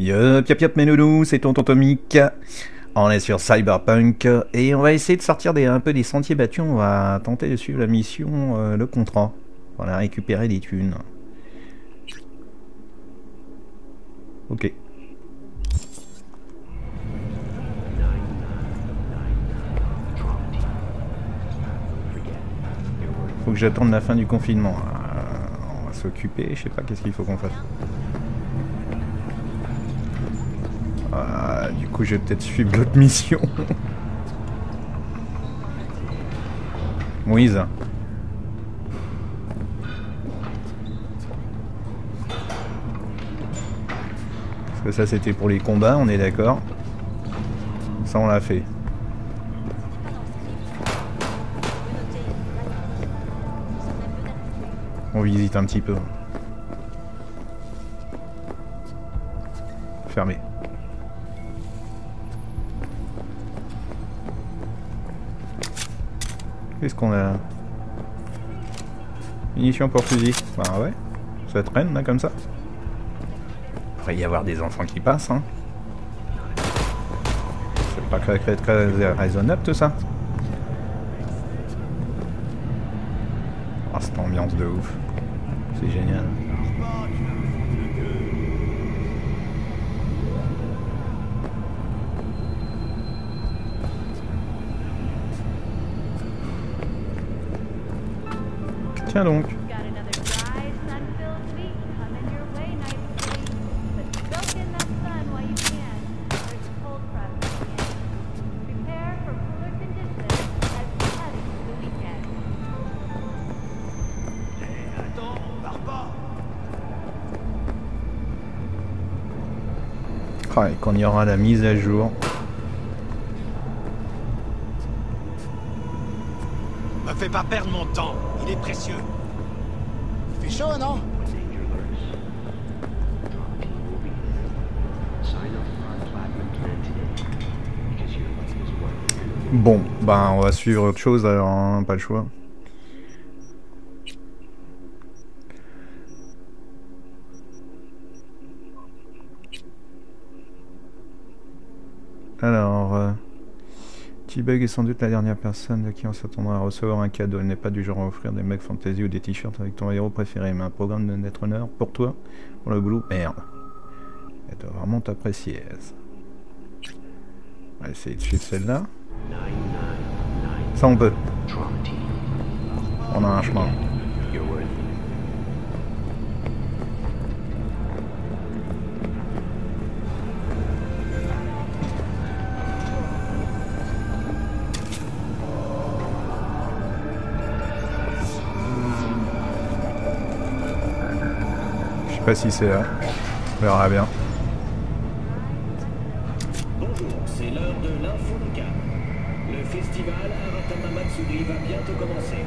Yop, yop, yop, mes nounous, c'est Tonton Tomic. On est sur Cyberpunk et on va essayer de sortir des, un peu des sentiers battus. On va tenter de suivre la mission, euh, le contrat. On va récupérer des thunes. Ok. Faut que j'attende la fin du confinement. Euh, on va s'occuper, je sais pas qu'est-ce qu'il faut qu'on fasse. Ah, du coup, je vais peut-être suivre l'autre mission. Moïse. Parce que ça, c'était pour les combats, on est d'accord. Ça, on l'a fait. On visite un petit peu. Fermé. Qu'est-ce qu'on a Munitions pour fusil. Bah ouais. Ça traîne là comme ça. Il pourrait y avoir des enfants qui passent hein. C'est pas très, très, très raisonnable tout ça. Ah cette ambiance de ouf. Et quand il y aura la mise à jour. Il est précieux. Il fait chaud, non? Bon, ben on va suivre autre chose alors, hein, pas le choix. T-Bug est sans doute la dernière personne de qui on s'attendra à recevoir un cadeau. Elle n'est pas du genre à offrir des mecs fantasy ou des t-shirts avec ton héros préféré, mais un programme de net honneur pour toi, pour le boulot. Merde. Elle doit vraiment t'apprécier. On va essayer de suivre celle-là. Ça on peut. On a un chemin. Pas si c'est là. On verra bien. Bonjour, c'est l'heure de l'info locale. Le festival Aratama Matsuri va bientôt commencer.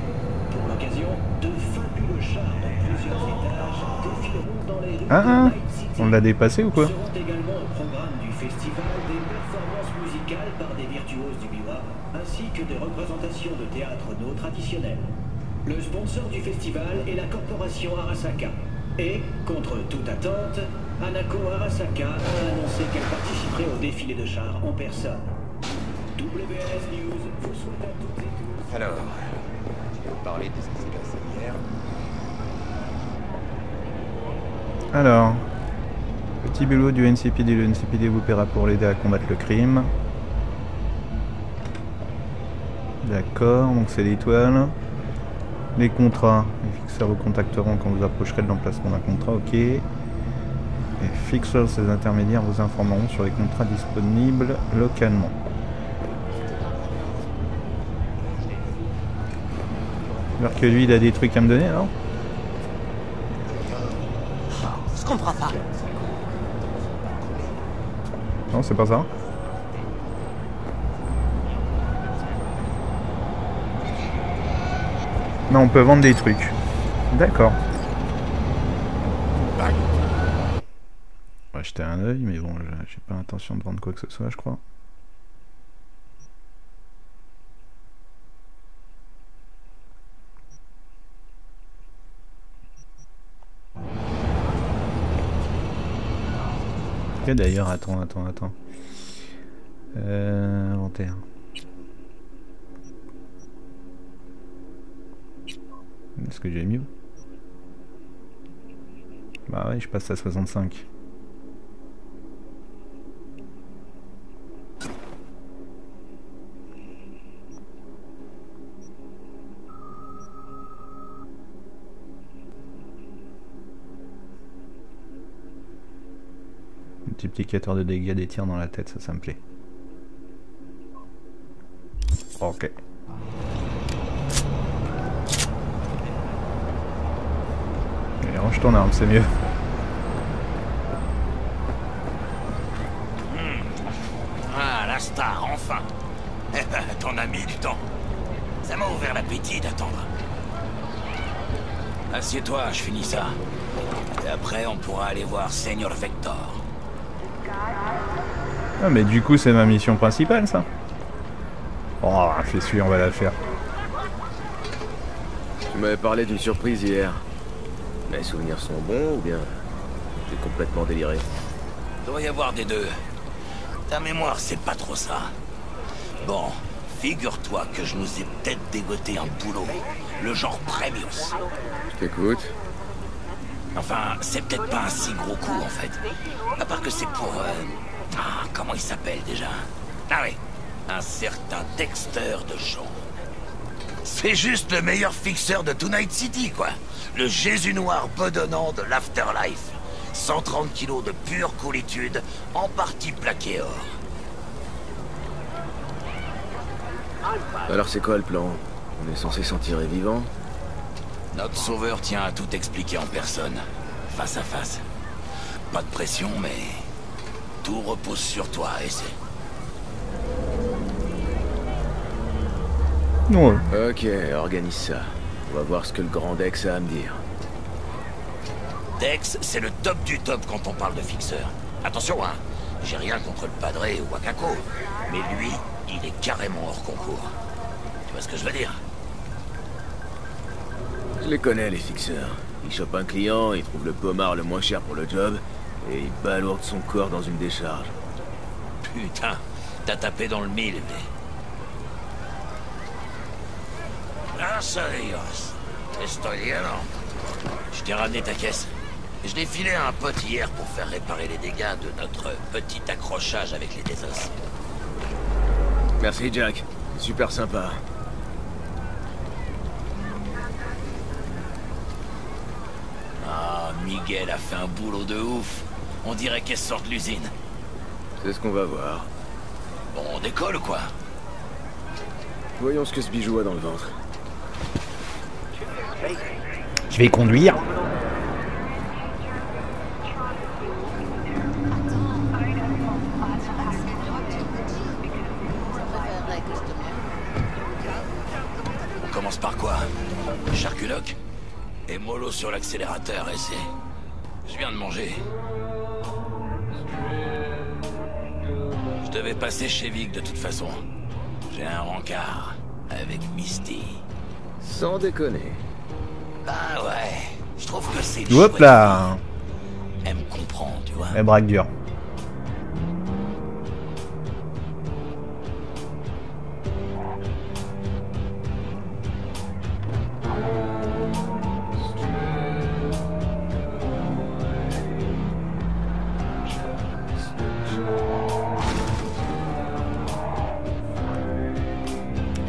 Pour l'occasion, de fabuleux chars de plusieurs étages défileront dans les rues Ah, de Night City. On l'a dépassé ou quoi Seront également au programme du festival des performances musicales par des virtuoses du biwa, ainsi que des représentations de théâtre no traditionnels. Le sponsor du festival est la corporation Arasaka. Et, contre toute attente, Hanako Arasaka a annoncé qu'elle participerait au défilé de chars en personne. WLS News vous souhaite à toutes et tous... Alors, je vais vous parler de ce qui s'est passé hier. Alors, petit boulot du NCPD. Le NCPD vous paiera pour l'aider à combattre le crime. D'accord, donc c'est l'étoile. Les contrats. Les fixeurs vous contacteront quand vous approcherez de l'emplacement d'un contrat, ok. Les fixeurs, ces intermédiaires, vous informeront sur les contrats disponibles localement. Alors que lui, il a des trucs à me donner, non Je comprends pas. Non, c'est pas ça. Non, on peut vendre des trucs. D'accord. On va jeter un œil, mais bon, j'ai pas l'intention de vendre quoi que ce soit, je crois. D'ailleurs, attends, attends, attends. Euh, inventaire. Est-ce que j'ai mieux? Bah ouais, je passe à 65. Multiplicateur de dégâts des tirs dans la tête, ça, ça me plaît. Ok. Allez, range ton arme, c'est mieux. Ah, la star, enfin t'en as mis du temps. Ça m'a ouvert l'appétit d'attendre. Assieds-toi, je finis ça. Et après, on pourra aller voir Seigneur Vector. Ah, mais du coup, c'est ma mission principale, ça. Oh, sûr, on va la faire. Tu m'avais parlé d'une surprise hier. Mes souvenirs sont bons ou bien t'es complètement déliré Doit y avoir des deux. Ta mémoire, c'est pas trop ça. Bon, figure-toi que je nous ai peut-être dégoté un boulot. Le genre Premius. Je t'écoute. Enfin, c'est peut-être pas un si gros coup, en fait. À part que c'est pour... euh, Ah, comment il s'appelle, déjà? Ah oui, un certain Dexter de Shaw. C'est juste le meilleur fixeur de Tonight City, quoi. Le Jésus noir bedonnant de l'Afterlife. 130 kilos de pure coolitude, en partie plaqué or. Alors c'est quoi le plan? On est censé s'en tirer vivant Notre sauveur tient à tout expliquer en personne, face à face. Pas de pression, mais tout repose sur toi, et c'est... Ok, organise ça. On va voir ce que le grand Dex a à me dire. Dex, c'est le top du top quand on parle de fixeur. Attention, hein, j'ai rien contre le padré ou Wakako, mais lui, il est carrément hors concours. Tu vois ce que je veux dire? Je les connais, les fixeurs. Ils chopent un client, ils trouvent le pommard le moins cher pour le job, et ils balourdent son corps dans une décharge. Putain, t'as tapé dans le mille, mais... Estoy lleno. Je t'ai ramené ta caisse. Je l'ai filé à un pote hier pour faire réparer les dégâts de notre petit accrochage avec les désos. Merci, Jack. Super sympa. Ah, Miguel a fait un boulot de ouf. On dirait qu'elle sort de l'usine. C'est ce qu'on va voir. Bon, on décolle ou quoi Voyons ce que ce bijou a dans le ventre. Je vais conduire. On commence par quoi? Charculoc? Et mollo sur l'accélérateur, et c'est... Je viens de manger. Je devais passer chez Vic de toute façon. J'ai un rencard avec Misty. Sans déconner. Ah ouais, je trouve que c'est... Hop là. Elle me comprend, tu vois. Elle braque dur.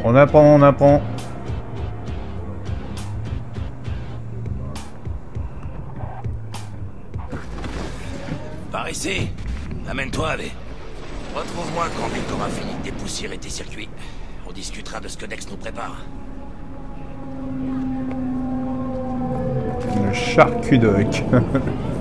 On apprend, on apprend. Ici. Amène-toi, allez. Retrouve-moi quand Vic aura fini de dépoussiérer tes circuits. On discutera de ce que Dex nous prépare. Le charcudoc.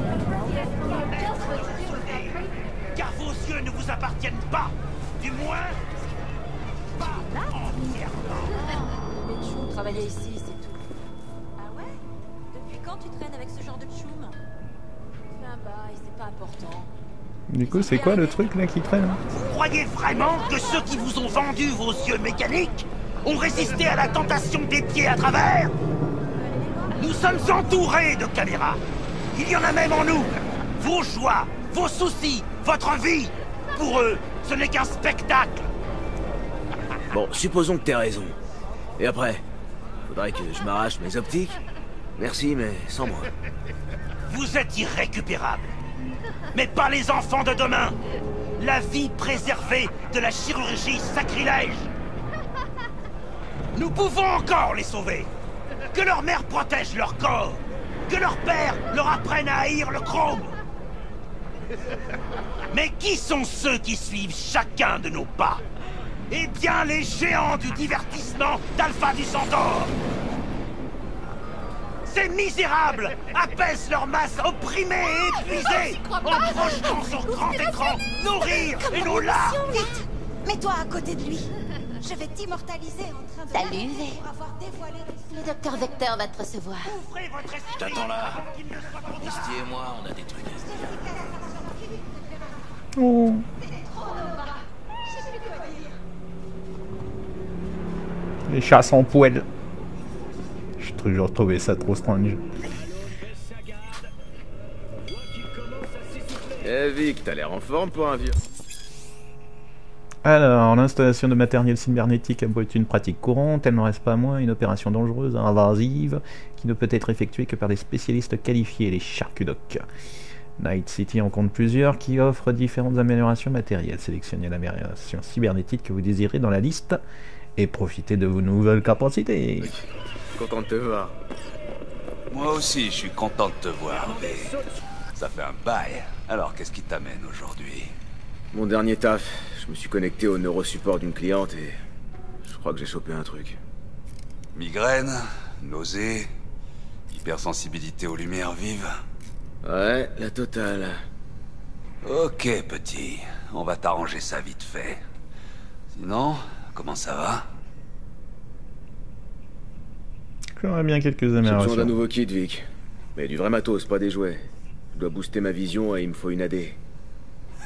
coup, c'est quoi le truc là qui traîne Vous croyez vraiment que ceux qui vous ont vendu vos yeux mécaniques ont résisté à la tentation des pieds à travers Nous sommes entourés de caméras. Il y en a même en nous. Vos joies, vos soucis, Votre vie, pour eux, ce n'est qu'un spectacle Bon, supposons que t'aies raison. Et après Faudrait que je m'arrache mes optiques Merci, mais sans moi. Vous êtes irrécupérable. Mais pas les enfants de demain. La vie préservée de la chirurgie sacrilège. Nous pouvons encore les sauver. Que leur mère protège leur corps. Que leur père leur apprenne à haïr le chrome. Mais qui sont ceux qui suivent chacun de nos pas? Eh bien, les géants du divertissement d'Alpha du Centaure ces misérables apaisent leur masse opprimée et épuisée en projetant sur grand écran nos rires et nos larmes Vite Mets-toi à côté de lui. Je vais t'immortaliser en train de... Salut, V. Pour avoir dévoilé... Le docteur Vecteur va te recevoir. Ouvrez votre esprit T'attends là. Misty et moi, on a des trucs à se dire. Oh. Les chats sans poêle. J'ai toujours trouvé ça trop strange. Eh Vic, t'as l'air en forme pour un vieux. Alors, l'installation de matériel cybernétique est une pratique courante. Elle n'en reste pas moins une opération dangereuse, invasive, qui ne peut être effectuée que par des spécialistes qualifiés, les charcudocs. Night City en compte plusieurs qui offrent différentes améliorations matérielles. Sélectionnez l'amélioration cybernétique que vous désirez dans la liste et profitez de vos nouvelles capacités. Content de te voir. Moi aussi, je suis content de te voir, mais ça fait un bail. Alors, qu'est-ce qui t'amène aujourd'hui? Mon dernier taf, je me suis connecté au neurosupport d'une cliente et je crois que j'ai chopé un truc. Migraine, nausée, hypersensibilité aux lumières vives. Ouais, la totale. Ok, petit, on va t'arranger ça vite fait. Sinon, comment ça va? J'aimerais bien quelques J'ai besoin d'un améliorations. nouveau kit, Vic. Mais du vrai matos, pas des jouets. Je dois booster ma vision et il me faut une AD.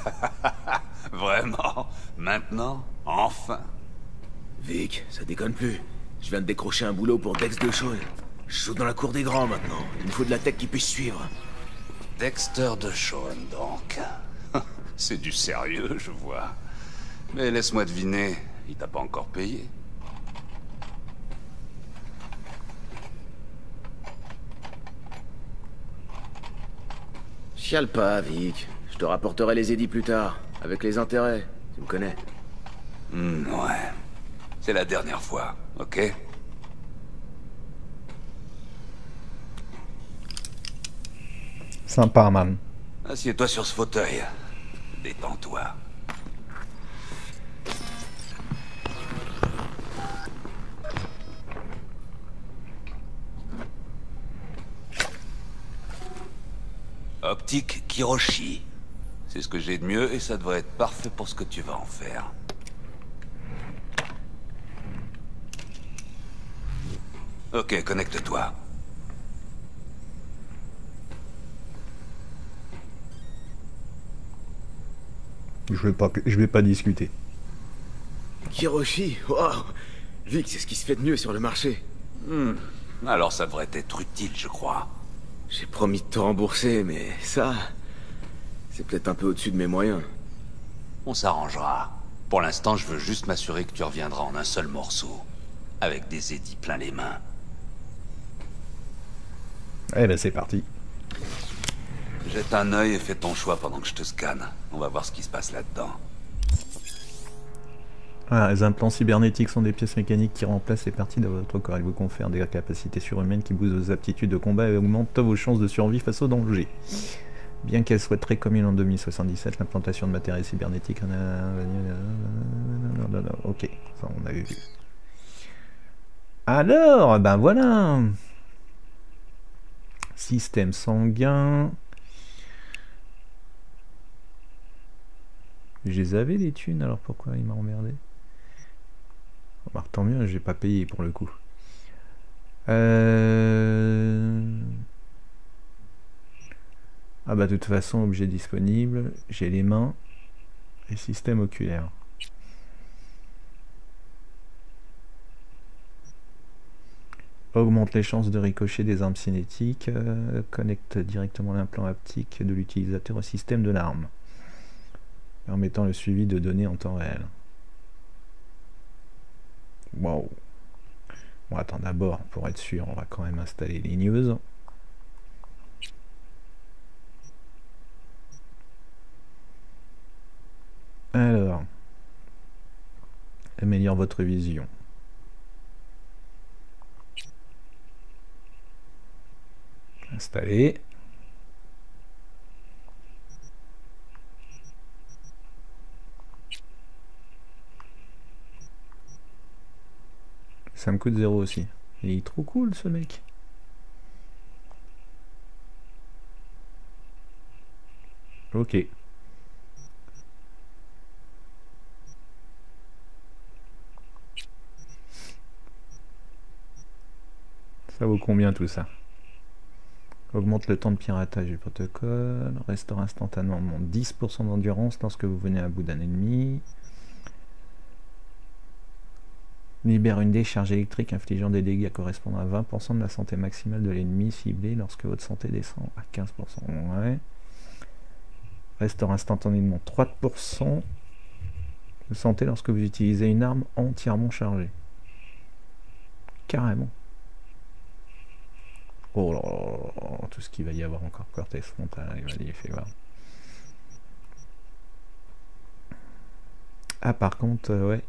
Vraiment? Maintenant? Enfin? Vic, ça déconne plus. Je viens de décrocher un boulot pour Dex de Shawn. Je joue dans la cour des grands maintenant. Il me faut de la tech qui puisse suivre. Dexter de Shawn, donc. C'est du sérieux, je vois. Mais laisse-moi deviner, il t'a pas encore payé Chiale pas, Vic. Je te rapporterai les édits plus tard, avec les intérêts. Tu me connais. Hmm, ouais. C'est la dernière fois, ok? Sympa, man. Assieds-toi sur ce fauteuil. Détends-toi. Optique Kiroshi. C'est ce que j'ai de mieux et ça devrait être parfait pour ce que tu vas en faire. Ok, connecte-toi. Je vais pas, je vais pas discuter. Kiroshi, waouh Vic, c'est ce qui se fait de mieux sur le marché. Hmm. Alors ça devrait être utile, je crois. J'ai promis de te rembourser, mais ça... C'est peut-être un peu au-dessus de mes moyens. On s'arrangera. Pour l'instant, je veux juste m'assurer que tu reviendras en un seul morceau. Avec des édits plein les mains. Eh ben c'est parti. Jette un œil et fais ton choix pendant que je te scanne. On va voir ce qui se passe là-dedans. Ah, les implants cybernétiques sont des pièces mécaniques qui remplacent les parties de votre corps. Ils vous confèrent des capacités surhumaines qui boostent vos aptitudes de combat et augmentent vos chances de survie face aux dangers. Bien qu'elle soit très commune en 2077, l'implantation de matériel cybernétique... Ok, ça on avait vu. Alors, ben voilà Système sanguin... Je les avais les thunes, alors pourquoi il m'a emmerdé? Remarque, tant mieux, j'ai pas payé pour le coup. Euh... Ah bah de toute façon, objet disponible, j'ai les mains et système oculaire. Augmente les chances de ricocher des armes cinétiques, euh, connecte directement l'implant haptique de l'utilisateur au système de l'arme. permettant le suivi de données en temps réel. Wow. Bon, attends, d'abord, pour être sûr, on va quand même installer les news. Alors, améliore votre vision. Installer. Ça me coûte zéro aussi. Il est trop cool ce mec. Ok. Ça vaut combien tout ça? Augmente le temps de piratage du protocole, restaure instantanément 10% d'endurance lorsque vous venez à bout d'un ennemi, libère une décharge électrique infligeant des dégâts correspondant à 20% de la santé maximale de l'ennemi ciblé lorsque votre santé descend à 15%. Ouais. Restaure instantanément 3% de santé lorsque vous utilisez une arme entièrement chargée. Carrément. Oh là là, tout ce qu'il va y avoir encore. Cortex frontal, il va y faire voir. Ah, par contre, euh, ouais.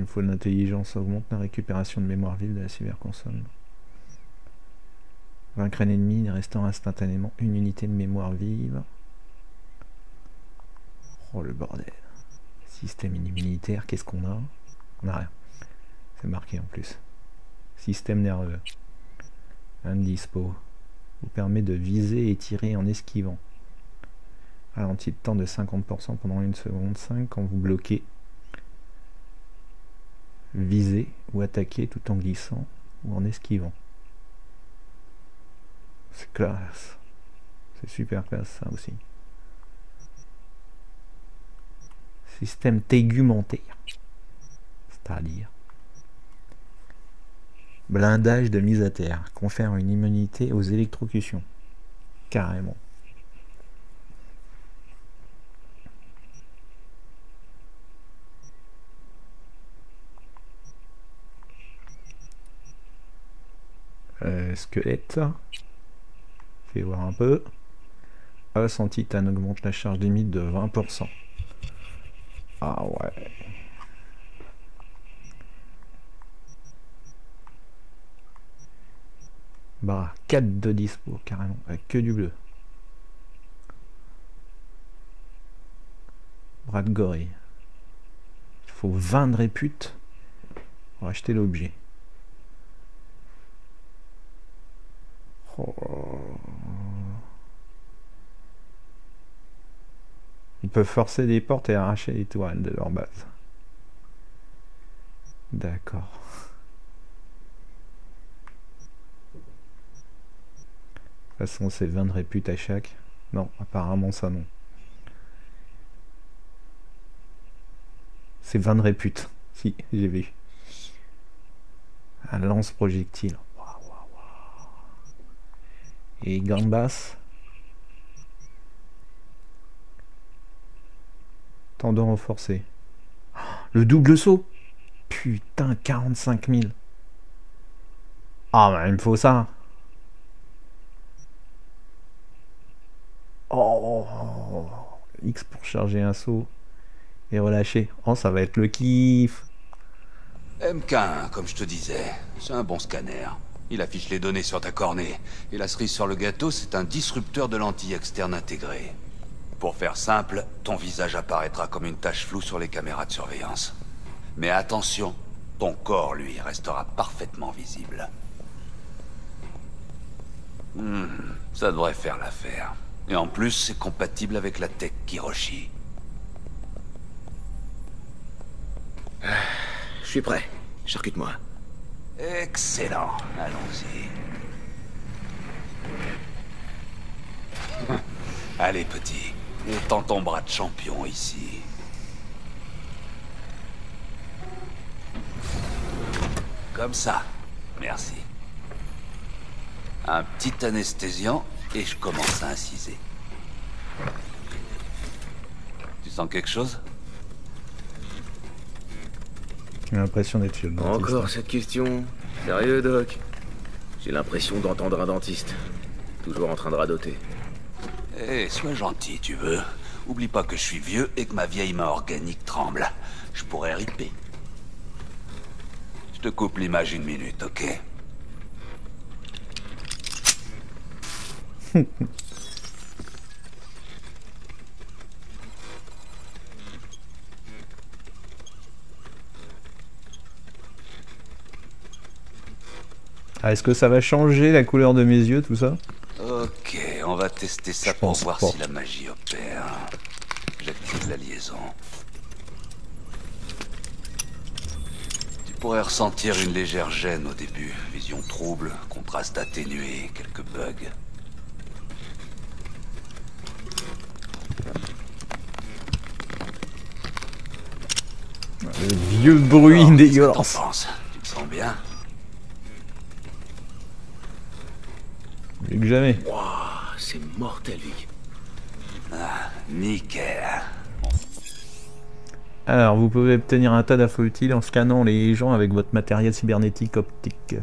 Une fois l'intelligence augmente la récupération de mémoire vive de la cyberconsole. Vaincre un ennemi, restant instantanément une unité de mémoire vive. Oh le bordel. Système immunitaire, qu'est-ce qu'on a? On a rien. C'est marqué en plus. Système nerveux. Indispo. Vous permet de viser et tirer en esquivant. Ralenti de temps de 50% pendant une seconde 5 quand vous bloquez. Viser ou attaquer tout en glissant ou en esquivant. C'est classe. C'est super classe ça aussi. Système tégumentaire. C'est-à-dire blindage de mise à terre. Confère une immunité aux électrocutions. Carrément. Euh, squelette. Fais voir un peu. Os en titane augmente la charge limite de 20%. Ah ouais. Bah, 4 de dispo, carrément. Avec que du bleu. Bras de gorille. Il faut 20 de répute pour acheter l'objet. Ils peuvent forcer des portes et arracher les toiles de leur base. D'accord. De toute façon, c'est 20 de à chaque. Non, apparemment, ça non. C'est 20 de répute. Si, j'ai vu. Un lance-projectile. Et Gambas. Tendant renforcé. Le double saut Putain, 45 000. Ah, bah, il me faut ça. Oh X pour charger un saut et relâcher. Oh, ça va être le kiff. MK1, comme je te disais, c'est un bon scanner. Il affiche les données sur ta cornée. Et la cerise sur le gâteau, c'est un disrupteur de lentille externe intégré. Pour faire simple, ton visage apparaîtra comme une tache floue sur les caméras de surveillance. Mais attention, ton corps, lui, restera parfaitement visible. Hmm, ça devrait faire l'affaire. Et en plus, c'est compatible avec la tech Kiroshi. Je suis prêt. Charcute-moi. Excellent. Allons-y. Allez, petit. On tend ton bras de champion ici. Comme ça. Merci. Un petit anesthésiant et je commence à inciser. Tu sens quelque chose? J'ai l'impression d'être chez le dentiste. Encore cette question Sérieux, Doc? J'ai l'impression d'entendre un dentiste. Toujours en train de radoter. Eh, sois gentil, tu veux. Oublie pas que je suis vieux et que ma vieille main organique tremble. Je pourrais riper. Je te coupe l'image une minute, ok? Ah, Est-ce que ça va changer la couleur de mes yeux, tout ça? Ok, on va tester ça Je pour pense voir pas. si la magie opère. J'active la liaison. Tu pourrais ressentir une légère gêne au début. Vision trouble, contraste atténué, quelques bugs. Le vieux bruit Alors, dégueulasse. Tu te sens bien? Mieux que jamais. Waouh, c'est mortel, Vic. Ah, nickel. Alors, vous pouvez obtenir un tas d'infos utiles en scannant les gens avec votre matériel cybernétique optique.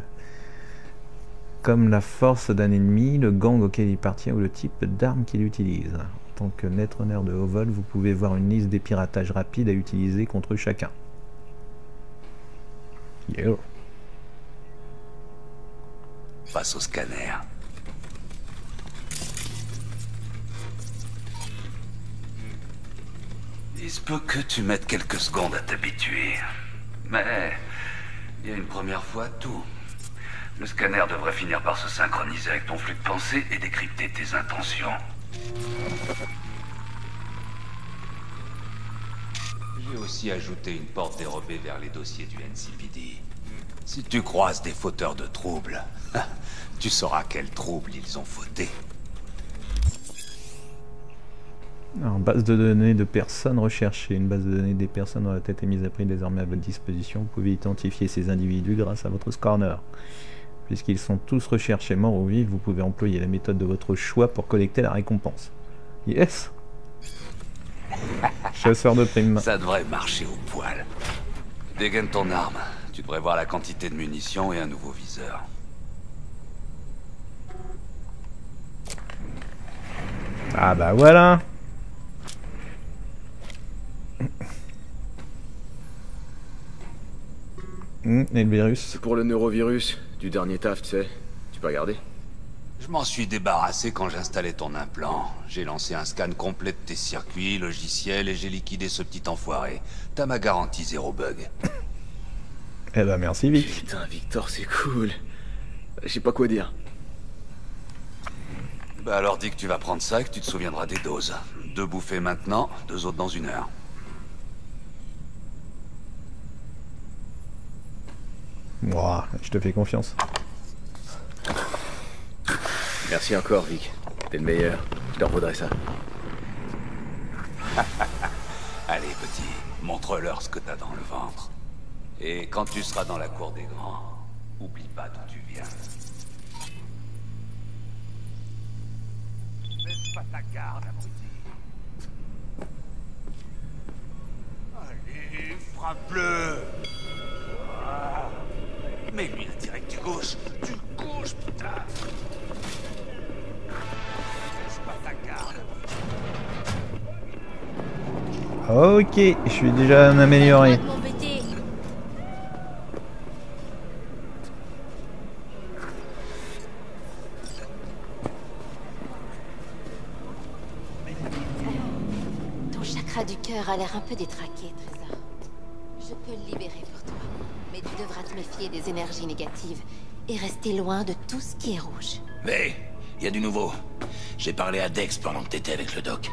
Comme la force d'un ennemi, le gang auquel il appartient ou le type d'arme qu'il utilise. En tant que netrunner de haut vol, vous pouvez voir une liste des piratages rapides à utiliser contre chacun. Yo. Face au scanner. Il se peut que tu mettes quelques secondes à t'habituer. Mais il y a une première fois tout. Le scanner devrait finir par se synchroniser avec ton flux de pensée et décrypter tes intentions. J'ai aussi ajouté une porte dérobée vers les dossiers du NCPD. Si tu croises des fauteurs de troubles, tu sauras quels troubles ils ont fauté. Alors, base de données de personnes recherchées. Une base de données des personnes dont la tête est mise à prix désormais à votre disposition. Vous pouvez identifier ces individus grâce à votre scanner. Puisqu'ils sont tous recherchés morts ou vifs, vous pouvez employer la méthode de votre choix pour collecter la récompense. Yes Chasseur de primes. Ça devrait marcher au poil. Dégaine ton arme. Tu devrais voir la quantité de munitions et un nouveau viseur. Ah bah voilà Hum, et le virus C'est pour le neurovirus du dernier taf, tu sais. Tu peux regarder Je m'en suis débarrassé quand j'installais ton implant. J'ai lancé un scan complet de tes circuits, logiciels et j'ai liquidé ce petit enfoiré. T'as ma garantie zéro bug. Eh bah merci Vic. Putain, Victor, c'est cool. Je sais pas quoi dire. Bah alors dis que tu vas prendre ça et que tu te souviendras des doses. Deux bouffées maintenant, deux autres dans une heure. Ouah, je te fais confiance. Merci encore, Vic. T'es le meilleur. Je leur vaudrais ça. Allez petit, montre-leur ce que t'as dans le ventre. Et quand tu seras dans la cour des grands, oublie pas d'où tu viens. Baisse pas ta garde, abruti. Allez, frappe-le. Mets-lui la direct du gauche Du gauche, putain. Ok, je suis déjà un amélioré. Ton chakra du cœur a l'air un peu détraqué, rester loin de tout ce qui est rouge. Mais, il y a du nouveau. J'ai parlé à Dex pendant que t'étais avec le doc.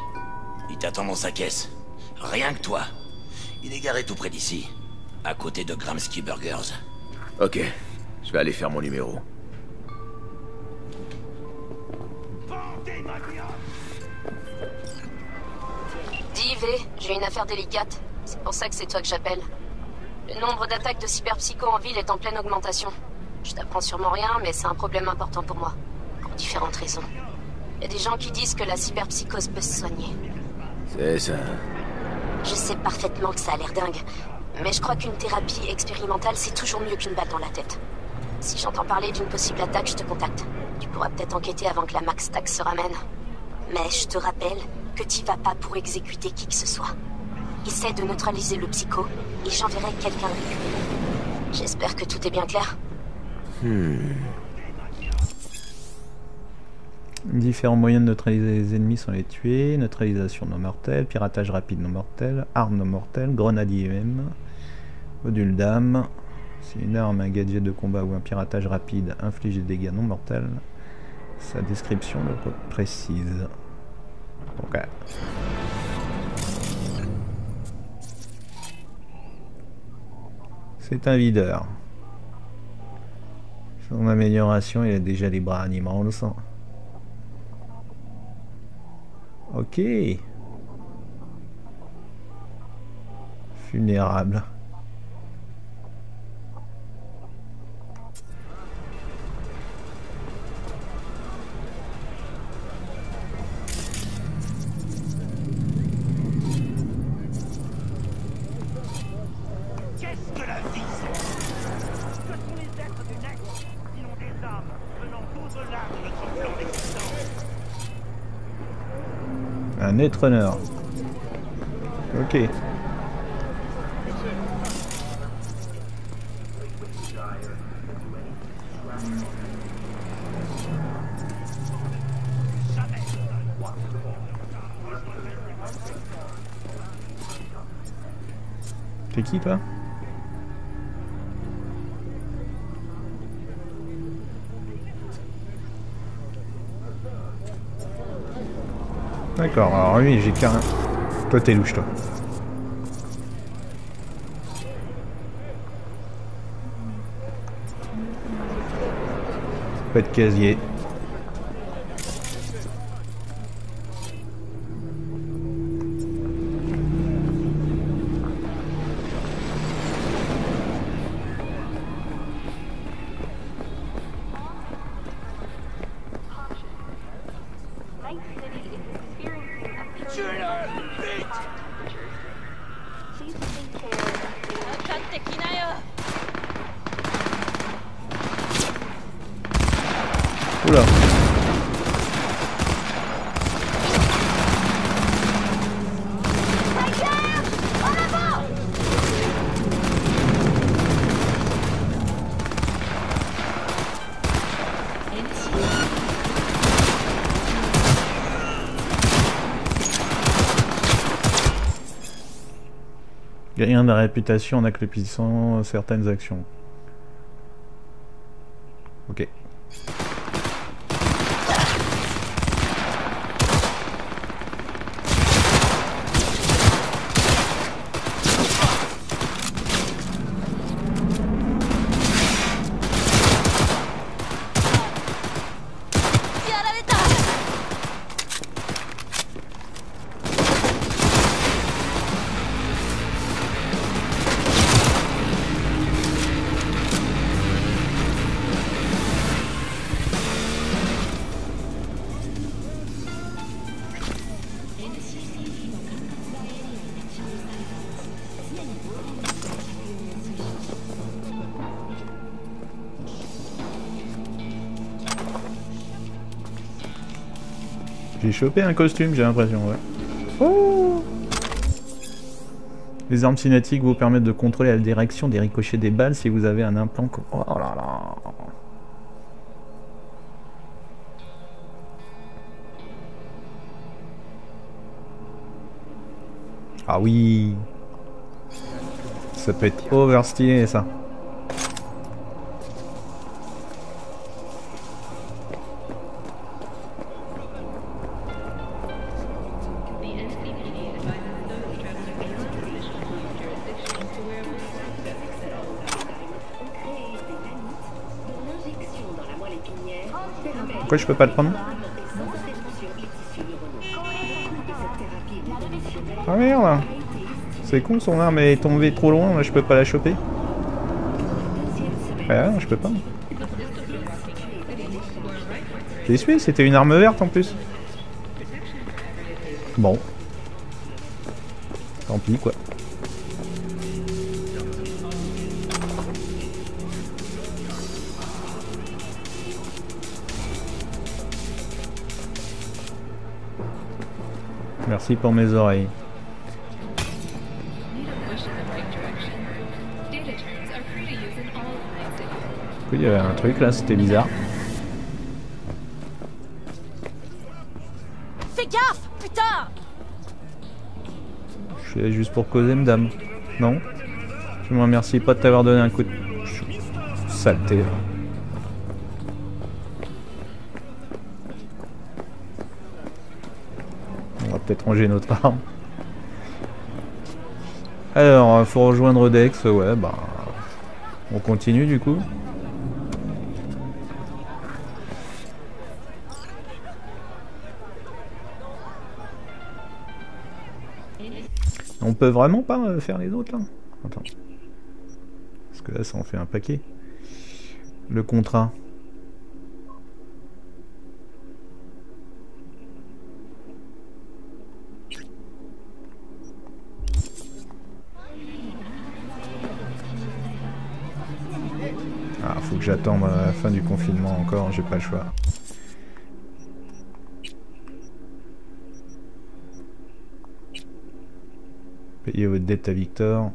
Il t'attend dans sa caisse. Rien que toi. Il est garé tout près d'ici. À côté de Gramsci Burgers. Ok, je vais aller faire mon numéro. Dis V, j'ai une affaire délicate. C'est pour ça que c'est toi que j'appelle. Le nombre d'attaques de cyberpsycho en ville est en pleine augmentation. Je t'apprends sûrement rien, mais c'est un problème important pour moi. Pour différentes raisons. Y a des gens qui disent que la cyberpsychose peut se soigner. C'est ça. Je sais parfaitement que ça a l'air dingue, mais je crois qu'une thérapie expérimentale, c'est toujours mieux qu'une balle dans la tête. Si j'entends parler d'une possible attaque, je te contacte. Tu pourras peut-être enquêter avant que la Max Tax se ramène. Mais je te rappelle que t'y vas pas pour exécuter qui que ce soit. Essaie de neutraliser le psycho, et j'enverrai quelqu'un récupérer. J'espère que tout est bien clair. Hmm. Différents moyens de neutraliser les ennemis sont les tuer, neutralisation non mortelle, piratage rapide non mortel, arme non mortelle, grenade IM, module d'âme. Si une arme, un gadget de combat ou un piratage rapide inflige des dégâts non mortels, sa description le précise. Ok. C'est un videur. Son amélioration, il a déjà les bras animaux le sang. Ok. Vulnérable. Un netrunner. Ok. T'es qui toi? D'accord, alors lui j'ai qu'un... Toi t'es louche toi. Pas de casier. Réputation en accomplissant certaines actions. Chopé un costume, j'ai l'impression, ouais. Oh Les armes cinétiques vous permettent de contrôler la direction des ricochets des balles si vous avez un implant. Oh là là Ah oui Ça peut être overstylé ça. Je peux pas le prendre Ah merde C'est con son arme est tombée trop loin, je peux pas la choper. Ouais, non, je peux pas. T'es sûr C'était une arme verte en plus Bon. Tant pis quoi. Merci pour mes oreilles. Il y avait un truc là, c'était bizarre. Fais gaffe Putain Je suis là juste pour causer, madame. Non? Je me remercie pas de t'avoir donné un coup de... Saleté. Peut-être ranger notre arme. Alors, faut rejoindre Dex, ouais, bah... On continue du coup On peut vraiment pas euh, faire les autres là? Attends. Parce que là ça en fait un paquet. Le contrat. Que j'attende la fin du confinement encore, j'ai pas le choix. Payez votre dette à Victor.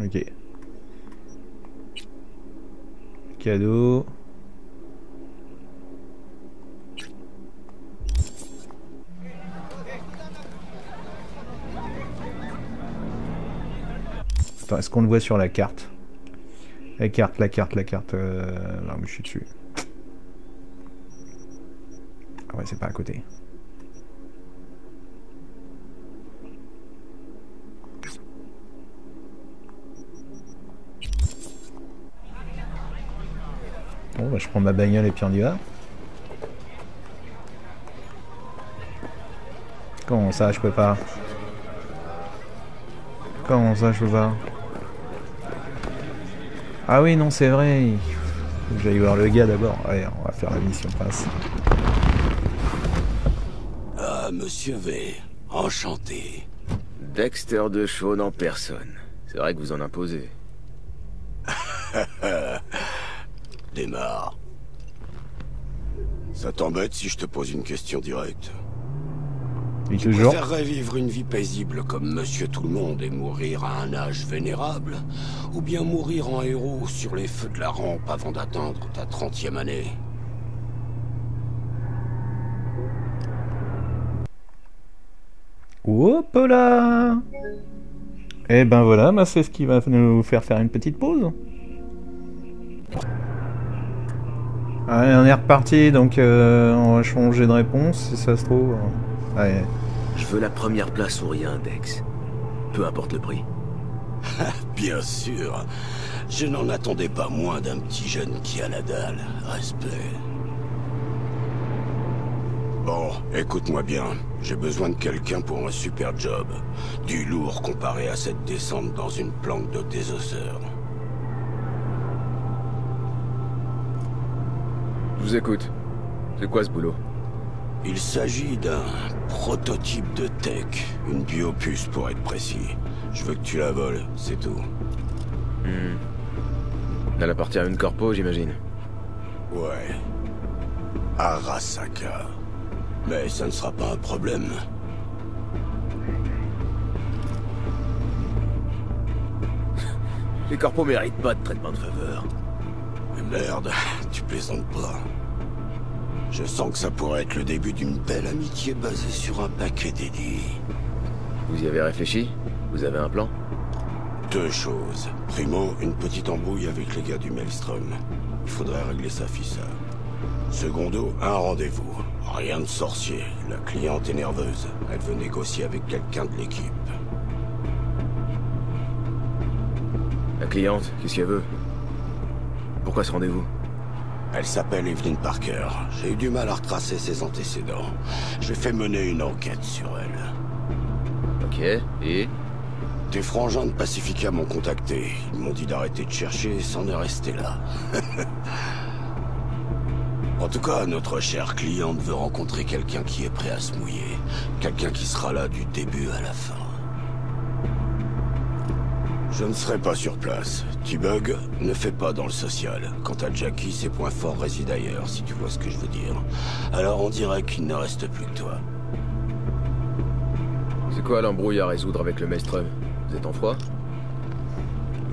Ok. Cadeau. Attends, est-ce qu'on le voit sur la carte? La carte, la carte, la carte. Euh... Là, mais je suis dessus. Ah ouais, c'est pas à côté. Bon, bah, je prends ma bagnole et puis on y va. Comment ça, je peux pas? Comment ça, je peux pas Ah oui, non, c'est vrai. Faut que j'aille voir le gars d'abord. Ouais, on va faire la mission passe. Ah, monsieur V, enchanté. Dexter de Shaun en personne. C'est vrai que vous en imposez. Démarre. Ça t'embête si je te pose une question directe? Tu toujours. préférerais vivre une vie paisible comme Monsieur Tout-le-Monde et mourir à un âge vénérable Ou bien mourir en héros sur les feux de la rampe avant d'atteindre ta trentième année? Hop là Et ben voilà, bah, c'est ce qui va nous faire faire une petite pause. Allez, on est reparti, donc euh, on va changer de réponse si ça se trouve. Allez. Je veux la première place ou rien, Dex. Peu importe le prix. Bien sûr. Je n'en attendais pas moins d'un petit jeune qui a la dalle. Respect. Bon, écoute-moi bien. J'ai besoin de quelqu'un pour un super job. Du lourd comparé à cette descente dans une planque de désosseur. Je vous écoute. C'est quoi ce boulot? Il s'agit d'un prototype de tech. Une biopuce pour être précis. Je veux que tu la voles, c'est tout. Hmm. Elle appartient à une corpo, j'imagine. Ouais. Arasaka. Mais ça ne sera pas un problème. Les corpos méritent pas de traitement de faveur. Mais merde, tu plaisantes pas. Je sens que ça pourrait être le début d'une belle amitié basée sur un paquet d'édits. Vous y avez réfléchi? Vous avez un plan? Deux choses. Primo, une petite embrouille avec les gars du Maelstrom. Il faudrait régler sa fissa. Secondo, un rendez-vous. Rien de sorcier. La cliente est nerveuse. Elle veut négocier avec quelqu'un de l'équipe. La cliente, qu'est-ce qu'elle veut? Pourquoi ce rendez-vous? Elle s'appelle Evelyn Parker. J'ai eu du mal à retracer ses antécédents. J'ai fait mener une enquête sur elle. Ok, et? Tes frangins de Pacifica m'ont contacté. Ils m'ont dit d'arrêter de chercher et s'en est resté là. en tout cas, notre chère cliente veut rencontrer quelqu'un qui est prêt à se mouiller. Quelqu'un qui sera là du début à la fin. Je ne serai pas sur place. T-Bug ne fait pas dans le social. Quant à Jackie, ses points forts résident ailleurs, si tu vois ce que je veux dire. Alors on dirait qu'il ne reste plus que toi. C'est quoi l'embrouille à résoudre avec le Maelstrom Vous êtes en froid?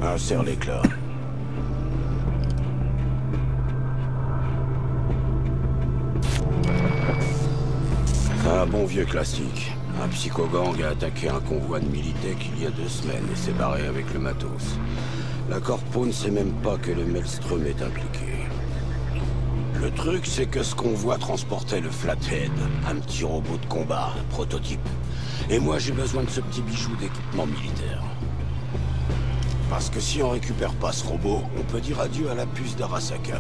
Un serre l'éclat. Un bon vieux classique. Un psychogang a attaqué un convoi de Militech il y a deux semaines et s'est barré avec le matos. La Corpo ne sait même pas que le Maelstrom est impliqué. Le truc, c'est que ce convoi transportait le Flathead, un petit robot de combat, un prototype. Et moi, j'ai besoin de ce petit bijou d'équipement militaire. Parce que si on récupère pas ce robot, on peut dire adieu à la puce d'Arasaka.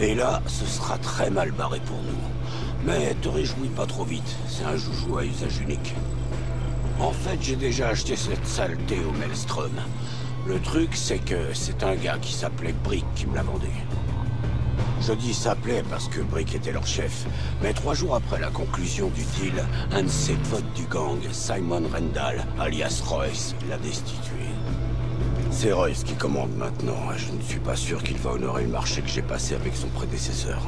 Et là, ce sera très mal barré pour nous. Mais te réjouis pas trop vite, c'est un joujou à usage unique. En fait, j'ai déjà acheté cette saleté au Maelstrom. Le truc, c'est que c'est un gars qui s'appelait Brick qui me l'a vendu. Je dis s'appelait parce que Brick était leur chef. Mais trois jours après la conclusion du deal, un de ses potes du gang, Simon Rendall, alias Royce, l'a destitué. C'est Royce qui commande maintenant. Je ne suis pas sûr qu'il va honorer le marché que j'ai passé avec son prédécesseur.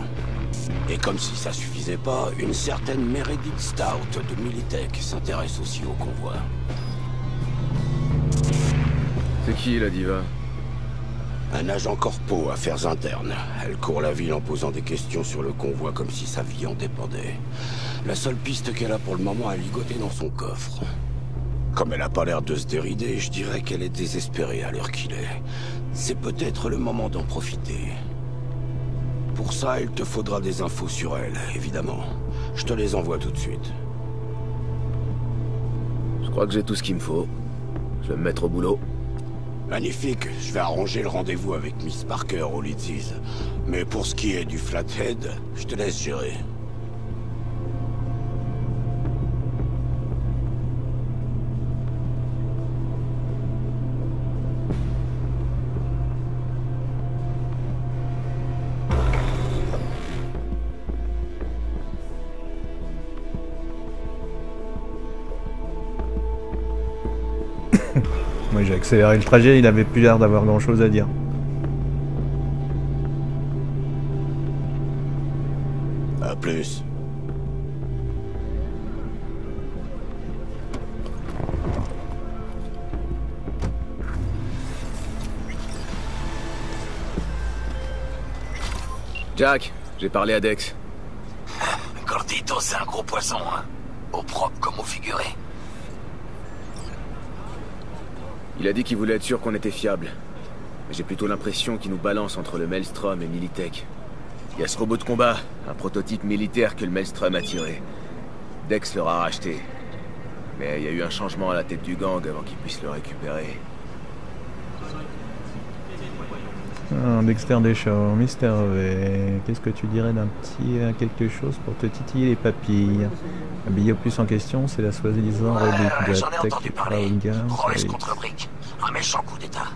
Et comme si ça suffisait pas, une certaine Meredith Stout de Militech s'intéresse aussi au convoi. C'est qui la diva? Un agent corpo, affaires internes. Elle court la ville en posant des questions sur le convoi comme si sa vie en dépendait. La seule piste qu'elle a pour le moment est ligotée dans son coffre. Comme elle a pas l'air de se dérider, je dirais qu'elle est désespérée à l'heure qu'il est. C'est peut-être le moment d'en profiter. Pour ça, il te faudra des infos sur elle, évidemment. Je te les envoie tout de suite. Je crois que j'ai tout ce qu'il me faut. Je vais me mettre au boulot. Magnifique, je vais arranger le rendez-vous avec Miss Parker au Lidsies. Mais pour ce qui est du Flathead, je te laisse gérer. Accéléré le trajet, il avait plus l'air d'avoir grand chose à dire. À plus. Jack, j'ai parlé à Dex. Gordito, c'est un gros poisson, hein. Au propre comme au figuré. Il a dit qu'il voulait être sûr qu'on était fiable. Mais j'ai plutôt l'impression qu'il nous balance entre le Maelstrom et Militech. Il y a ce robot de combat, un prototype militaire que le Maelstrom a tiré. Dex l'aura racheté. Mais il y a eu un changement à la tête du gang avant qu'il puisse le récupérer. Ah, Dexter Deschamps, Mister V, qu'est-ce que tu dirais d'un petit euh, quelque chose pour te titiller les papilles? Habillé au plus en question, c'est la soi-disant Ouais, j'en ai Tech entendu parler. Contre Brick. Un méchant coup d'état.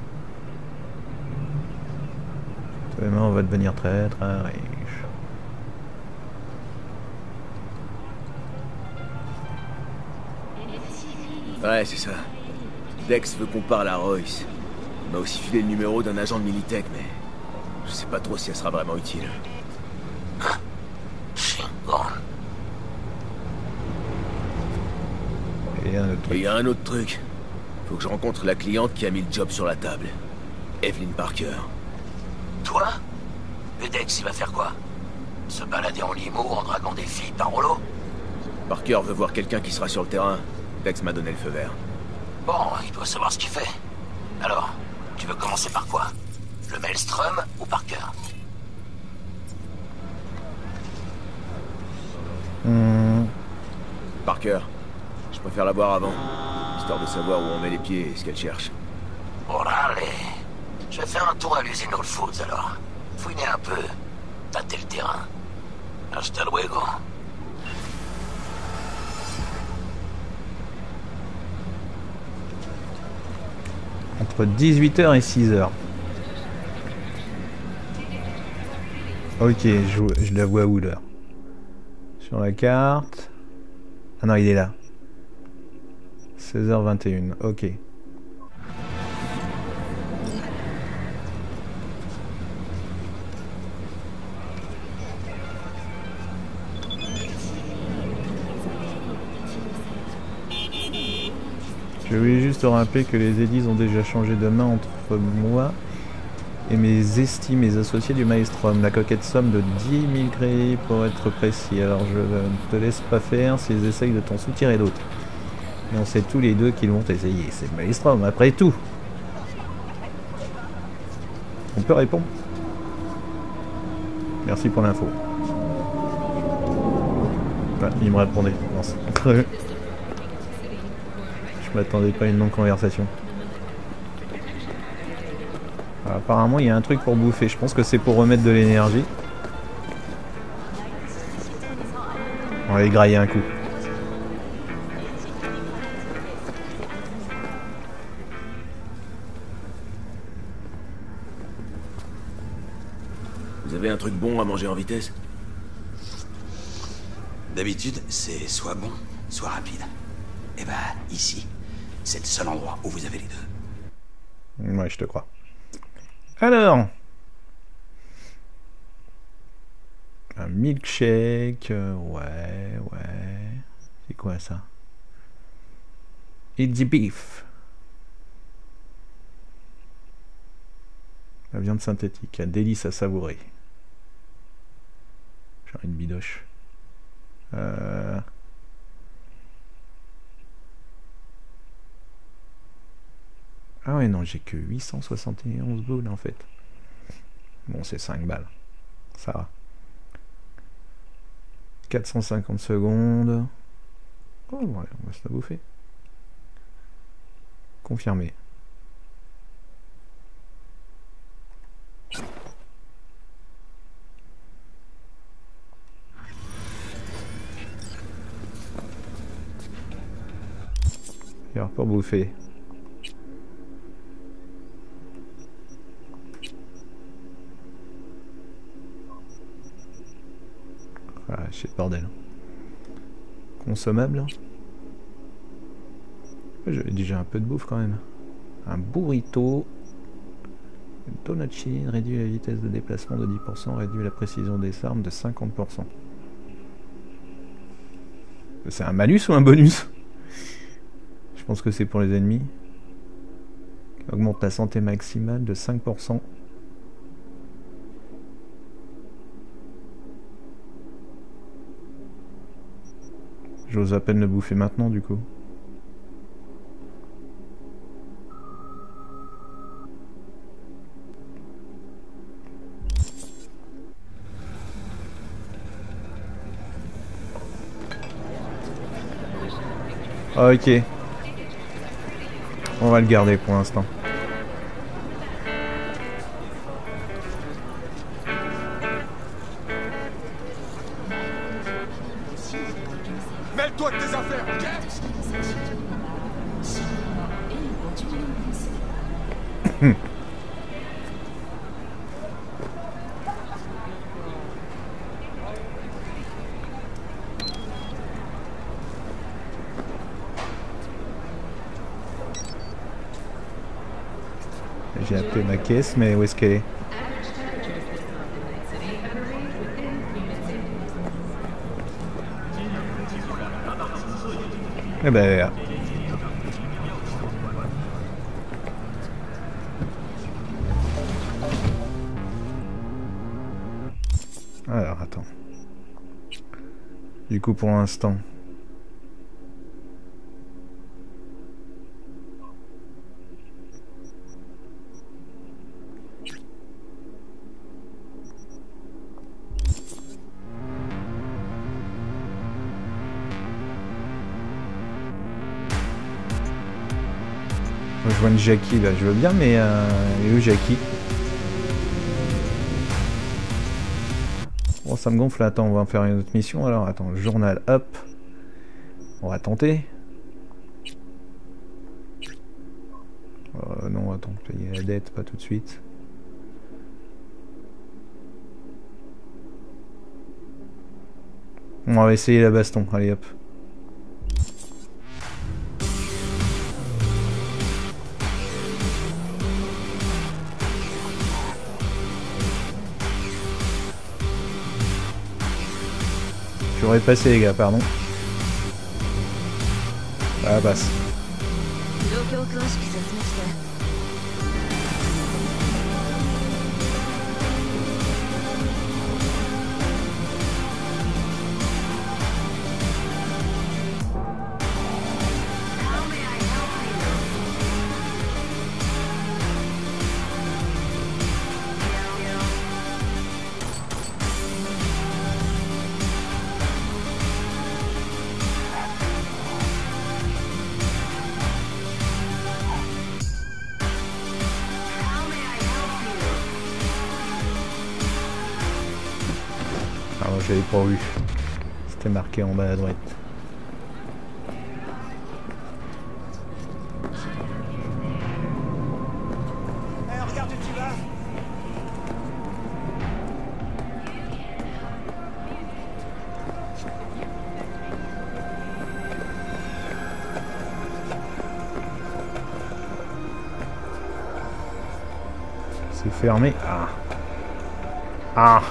toi et moi, on va devenir très très riche. Ouais, c'est ça. Dex veut qu'on parle à Royce. Il m'a aussi filé le numéro d'un agent de Militech, mais je sais pas trop si elle sera vraiment utile. Et un autre Et il y a un autre truc. Faut que je rencontre la cliente qui a mis le job sur la table. Evelyn Parker. Toi Le Dex, il va faire quoi Se balader en limo en draguant des filles par rouleau Parker veut voir quelqu'un qui sera sur le terrain. Dex m'a donné le feu vert. Bon, il doit savoir ce qu'il fait. Alors, tu veux commencer par quoi? Le Maelstrom ou Parker Hmm, Parker. Je préfère la voir avant. Histoire de savoir où on met les pieds et ce qu'elle cherche. Allez. Je vais faire un tour à l'usine All Foods, alors. Fouiner un peu. Tâter le terrain. Hasta luego. Entre 18h et 6h. Ok, je, la vois où l'heure Sur la carte. Ah non, il est là. 16h21, ok. Je voulais juste te rappeler que les Eddies ont déjà changé de main entre moi et mes estimes et associés du Maelstrom. La coquette somme de 10 000 crédits pour être précis. Alors je ne te laisse pas faire s'ils essayent de t'en soutirer d'autres. Et on sait tous les deux qu'ils vont essayer. C'est le Maelstrom, après tout. On peut répondre Merci pour l'info. Il me répondait. Je m'attendais pas à une longue conversation. Apparemment, il y a un truc pour bouffer. Je pense que c'est pour remettre de l'énergie. On va aller grailler un coup. Vous avez un truc bon à manger en vitesse? D'habitude, c'est soit bon, soit rapide. Et bah, ici, c'est le seul endroit où vous avez les deux. Ouais, je te crois. Alors. Un milkshake. euh, ouais, ouais. C'est quoi ça? It's the beef. La viande synthétique, un délice à savourer. Genre une bidoche. Euh... Ah ouais, non, j'ai que 871 boules en fait. Bon, c'est 5 balles. Ça va. 450 secondes. Oh, ouais, on va se la bouffer. Confirmé. Alors, pour bouffer. C'est le bordel. Consommable. J'avais déjà un peu de bouffe quand même. Un burrito. Une donut chili réduit la vitesse de déplacement de 10%, réduit la précision des armes de 50%. C'est un malus ou un bonus? Je pense que c'est pour les ennemis. Augmente la santé maximale de 5%. J'ose à peine le bouffer maintenant du coup. Ok. On va le garder pour l'instant. Caisse, mais où est-ce qu'elle est Eh ben, Alors, attends. Du coup, pour l'instant. Jackie, là, je veux bien, mais euh, est où Jackie? Bon, ça me gonfle. Attends, on va faire une autre mission. Alors, attends, journal, hop. On va tenter. Euh, non, attends, payer la dette, pas tout de suite. On va essayer la baston, allez hop. J'aurais passé les gars, pardon. Ah passe. Marqué en bas à droite. C'est fermé. Ah. Ah.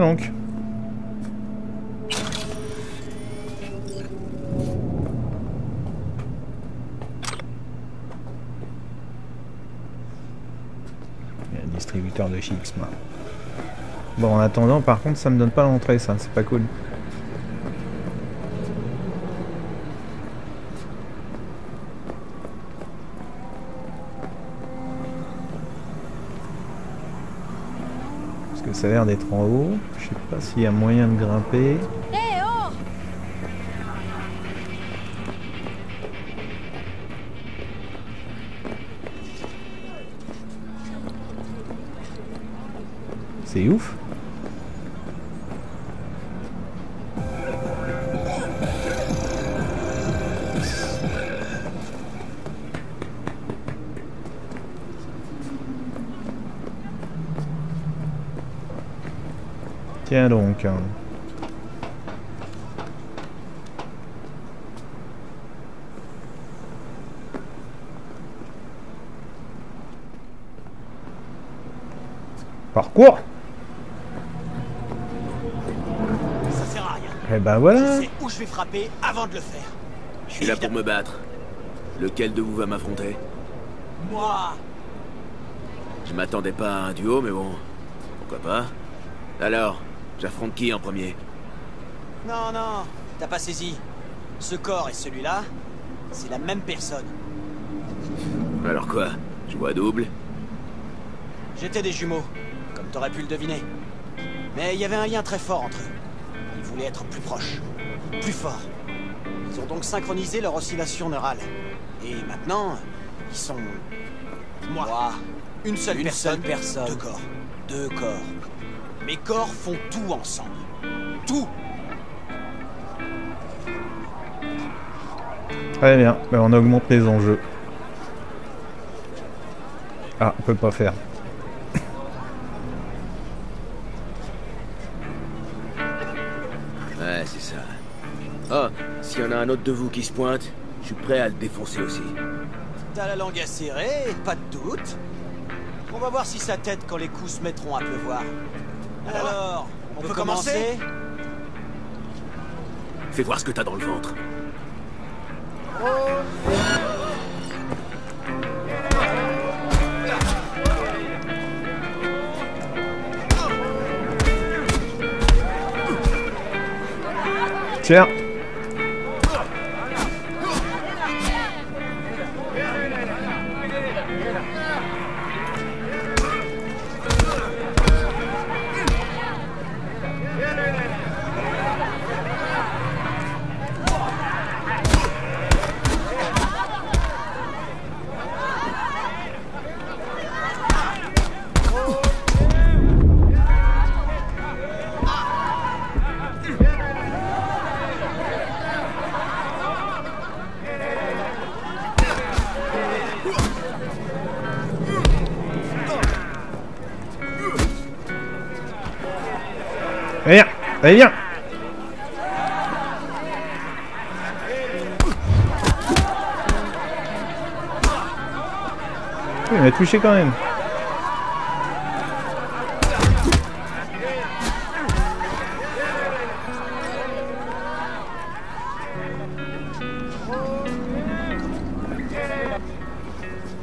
Donc. Distributeur de chips. Bon, en attendant, par contre, ça me donne pas l'entrée, ça. C'est pas cool. Ça a l'air d'être en haut. Je sais pas s'il y a moyen de grimper. Donc. Parcours Ça sert à rien. Eh ben voilà Je sais où je vais frapper avant de le faire. Je suis là pour me battre. Lequel de vous va m'affronter? Moi Je m'attendais pas à un duo, mais bon, pourquoi pas Alors, j'affronte qui en premier Non, non, t'as pas saisi. Ce corps et celui-là, c'est la même personne. Alors quoi Je vois double J'étais des jumeaux, comme t'aurais pu le deviner. Mais il y avait un lien très fort entre eux. Ils voulaient être plus proches, plus forts. Ils ont donc synchronisé leur oscillation neurale. Et maintenant, ils sont... Moi. Une seule Une personne, seule personne. deux corps. Deux corps. Mes corps font tout ensemble. Tout Très bien, ben, on augmente les enjeux. Ah, on peut pas faire. Ouais, c'est ça. Oh, s'il y en a un autre de vous qui se pointe, je suis prêt à le défoncer aussi. T'as la langue acérée, pas de doute. On va voir si sa tête quand les coups se mettront à pleuvoir. Alors, on, peut, commencer, Fais voir ce que t'as dans le ventre. Tiens touché quand même.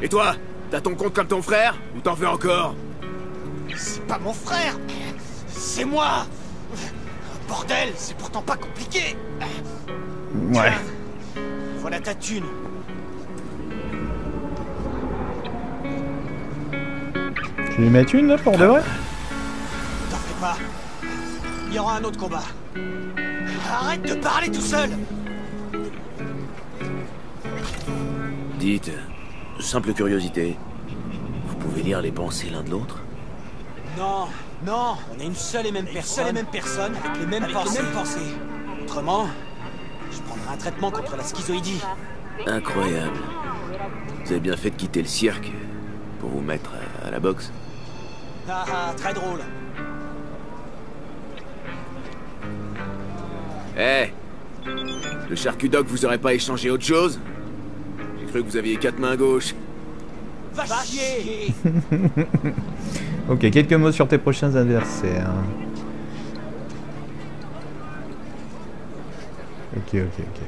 Et toi T'as ton compte comme ton frère Ou t'en veux encore? C'est pas mon frère. C'est moi. Bordel, c'est pourtant pas compliqué. Ouais. Voilà ta thune lui mets une là pour de vrai? T'en fais pas Il y aura un autre combat Arrête de parler tout seul Dites, simple curiosité. Vous pouvez lire les pensées l'un de l'autre? Non, non, on est une seule et même personne, seule et même personne avec les mêmes, pensées. les mêmes pensées. Autrement, je prendrai un traitement contre la schizoïdie. Incroyable. Vous avez bien fait de quitter le cirque pour vous mettre à la boxe. Ah ah, très drôle. Eh Le charcudoc vous aurait pas échangé autre chose? J'ai cru que vous aviez quatre mains gauches. Va chier Ok, quelques mots sur tes prochains adversaires. Ok, ok, ok.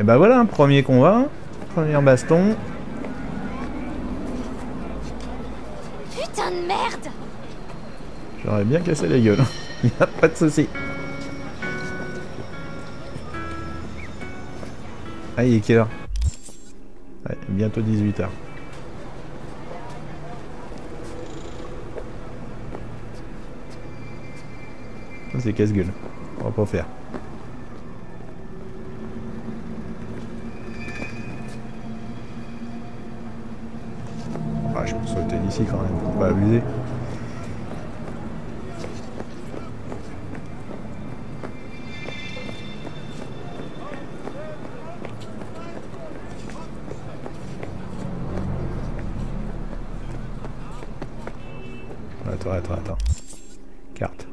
Et bah voilà, un premier combat, premier baston. J'aurais bien cassé la gueule. Y a pas de souci. Ah, il est quelle heure? Bientôt 18h. Ça, c'est casse-gueule. On va pas faire. Ah, je peux sauter d'ici quand même, pas abuser. Attends, attends, attends. Carte.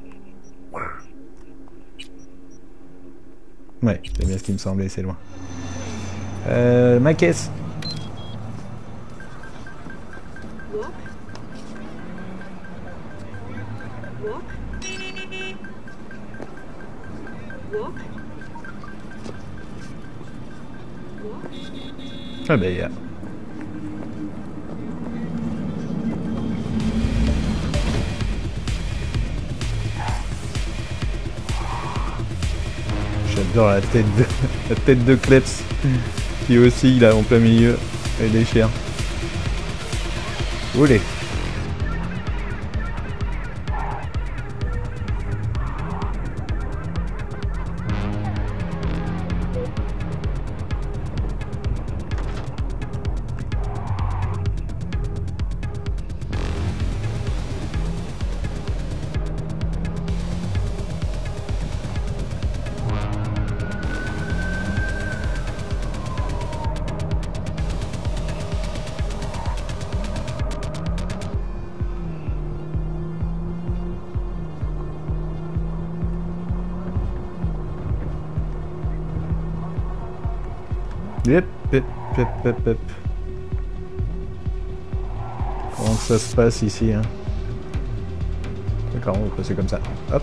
Ouais, c'est bien ce qui me semblait, c'est loin. Euh, ma caisse. J'adore la tête de la tête de Kleps qui aussi là en plein milieu elle. Oulé. Yep, ça se passe ici hein D'accord, on va passer comme ça. Hop.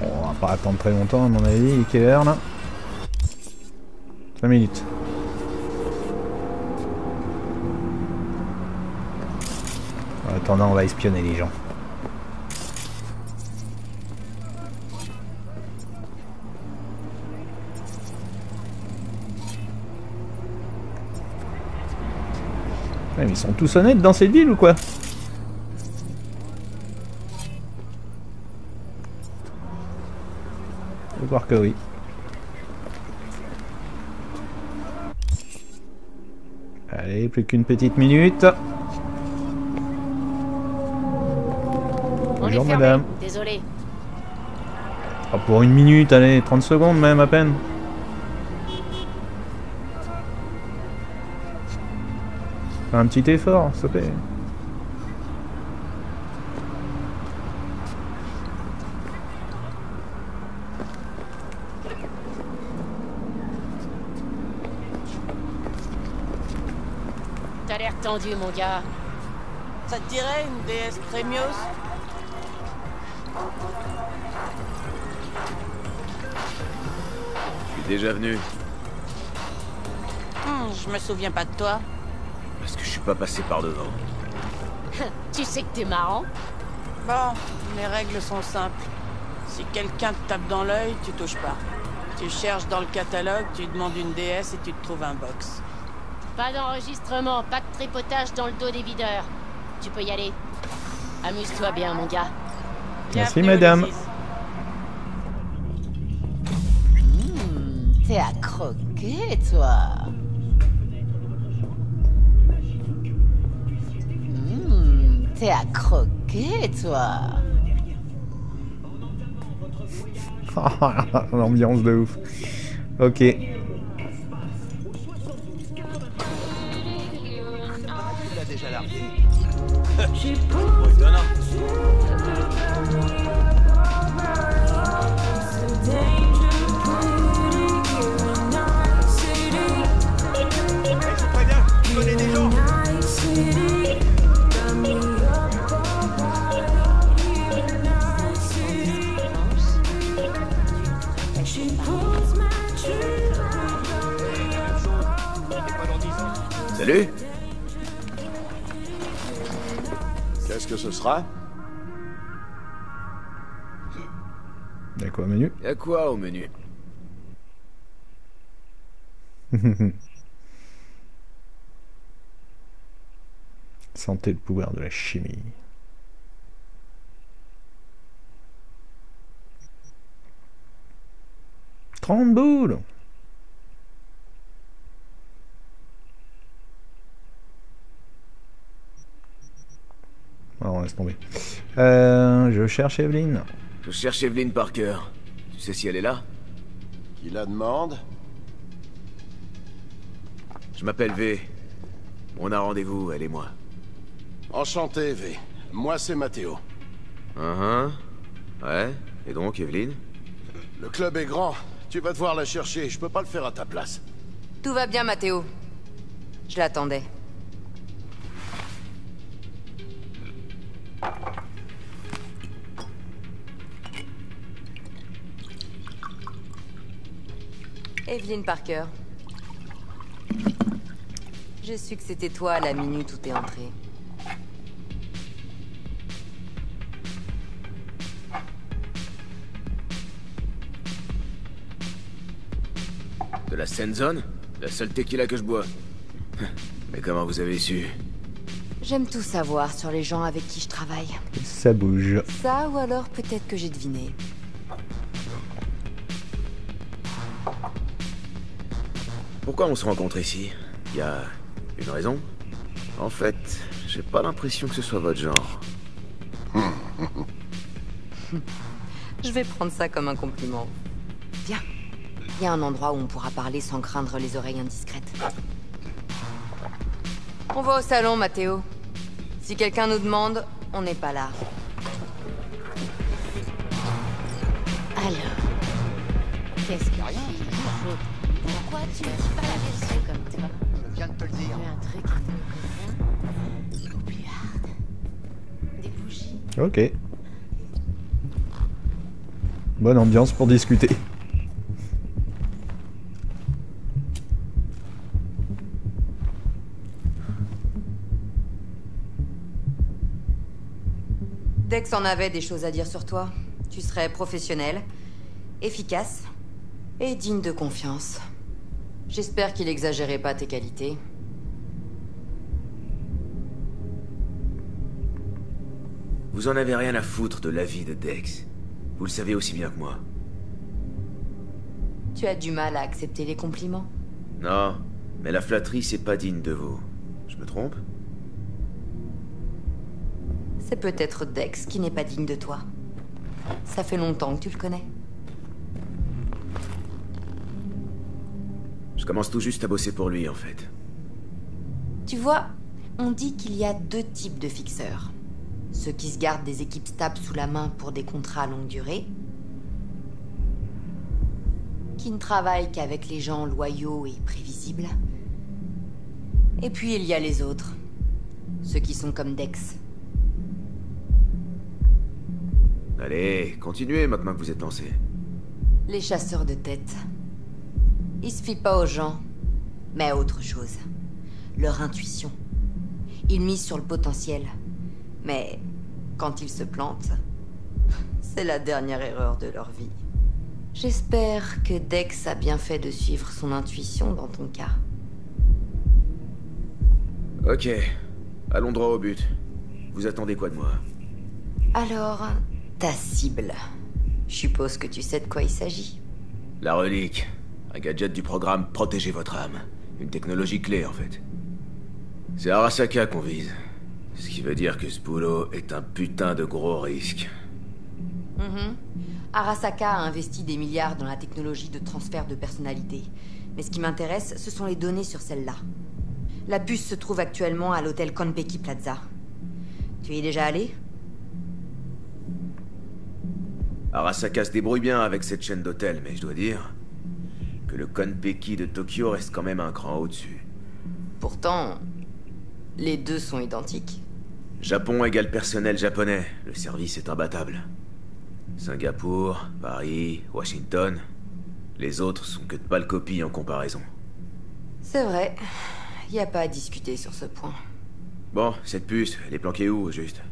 On va pas attendre très longtemps à mon avis. Quelle heure là 5 minutes. En attendant, on va espionner les gens. Ils sont tous honnêtes dans cette ville ou quoi Je vais voir que oui. Allez, plus qu'une petite minute. On Bonjour madame. Désolé. Ah, pour une minute, allez, 30 secondes même à peine. Un petit effort, s'il te plaît. T'as l'air tendu, mon gars. Ça te dirait une déesse Premios Je suis déjà venu. Hmm, Je me souviens pas de toi. Suis pas passé par devant. tu sais que t'es marrant. Bon, les règles sont simples. Si quelqu'un te tape dans l'œil, tu touches pas. Tu cherches dans le catalogue, tu demandes une déesse et tu te trouves un box. Pas d'enregistrement, pas de tripotage dans le dos des videurs. Tu peux y aller. Amuse-toi bien, mon gars. Merci madame. Hmm, T'es à croquer, toi. T'es à croquer, toi. L'ambiance de ouf. Ok. Il Salut. Qu'est-ce que ce sera? Y'a quoi au menu? Y'a quoi au menu? Sentez le pouvoir de la chimie. Trente boules Alors, on laisse tomber. Euh, je cherche Evelyne. Je cherche Evelyn Parker. Tu sais si elle est là? Qui la demande? Je m'appelle V. On a rendez-vous, elle et moi. Enchanté, V. Moi, c'est Mathéo. Uh Ouais. Et donc, Evelyn Le club est grand. Tu vas devoir la chercher. Je peux pas le faire à ta place. Tout va bien, Mathéo. Je l'attendais. Evelyn Parker. J'ai su que c'était toi à la minute où t'es entrée. De la Senzone La seule tequila que je bois. Mais comment vous avez su? J'aime tout savoir sur les gens avec qui je travaille. Ça bouge. Ça ou alors peut-être que j'ai deviné. Pourquoi on se rencontre ici? Y a une raison? En fait, j'ai pas l'impression que ce soit votre genre. Je vais prendre ça comme un compliment. Viens. Il y a un endroit où on pourra parler sans craindre les oreilles indiscrètes. On va au salon, Mathéo. Si quelqu'un nous demande, on n'est pas là. Alors, qu'est-ce que rien Pourquoi tu ne dis pas la vérité comme toi? Je viens de te le dire. un truc qui te convient Plus hard. Des bougies. Ok. Bonne ambiance pour discuter. Dex en avait des choses à dire sur toi. Tu serais professionnel, efficace et digne de confiance. J'espère qu'il exagérait pas tes qualités. Vous en avez rien à foutre de l'avis de Dex. Vous le savez aussi bien que moi. Tu as du mal à accepter les compliments. Non, mais la flatterie, c'est pas digne de vous. Je me trompe? C'est peut-être Dex qui n'est pas digne de toi. Ça fait longtemps que tu le connais. Je commence tout juste à bosser pour lui, en fait. Tu vois, on dit qu'il y a deux types de fixeurs. Ceux qui se gardent des équipes stables sous la main pour des contrats à longue durée, qui ne travaillent qu'avec les gens loyaux et prévisibles. Et puis il y a les autres, ceux qui sont comme Dex. Allez, continuez maintenant que vous êtes lancé. Les chasseurs de tête. Ils se fient pas aux gens, mais à autre chose. Leur intuition. Ils misent sur le potentiel. Mais quand ils se plantent, c'est la dernière erreur de leur vie. J'espère que Dex a bien fait de suivre son intuition dans ton cas. Ok, allons droit au but. Vous attendez quoi de moi? Alors, ta cible. Je suppose que tu sais de quoi il s'agit. La relique. Un gadget du programme Protégez votre âme. Une technologie clé, en fait. C'est Arasaka qu'on vise. Ce qui veut dire que ce boulot est un putain de gros risque. Mhm. Arasaka a investi des milliards dans la technologie de transfert de personnalité. Mais ce qui m'intéresse, ce sont les données sur celle-là. La puce se trouve actuellement à l'hôtel Konpeki Plaza. Tu y es déjà allé? Arasaka se débrouille bien avec cette chaîne d'hôtels, mais je dois dire que le Konpeki de Tokyo reste quand même un cran au-dessus. Pourtant, les deux sont identiques. Japon égale personnel japonais, le service est imbattable. Singapour, Paris, Washington, les autres sont que de pâles copies en comparaison. C'est vrai. Y a pas à discuter sur ce point. Bon, cette puce, elle est planquée où, au juste?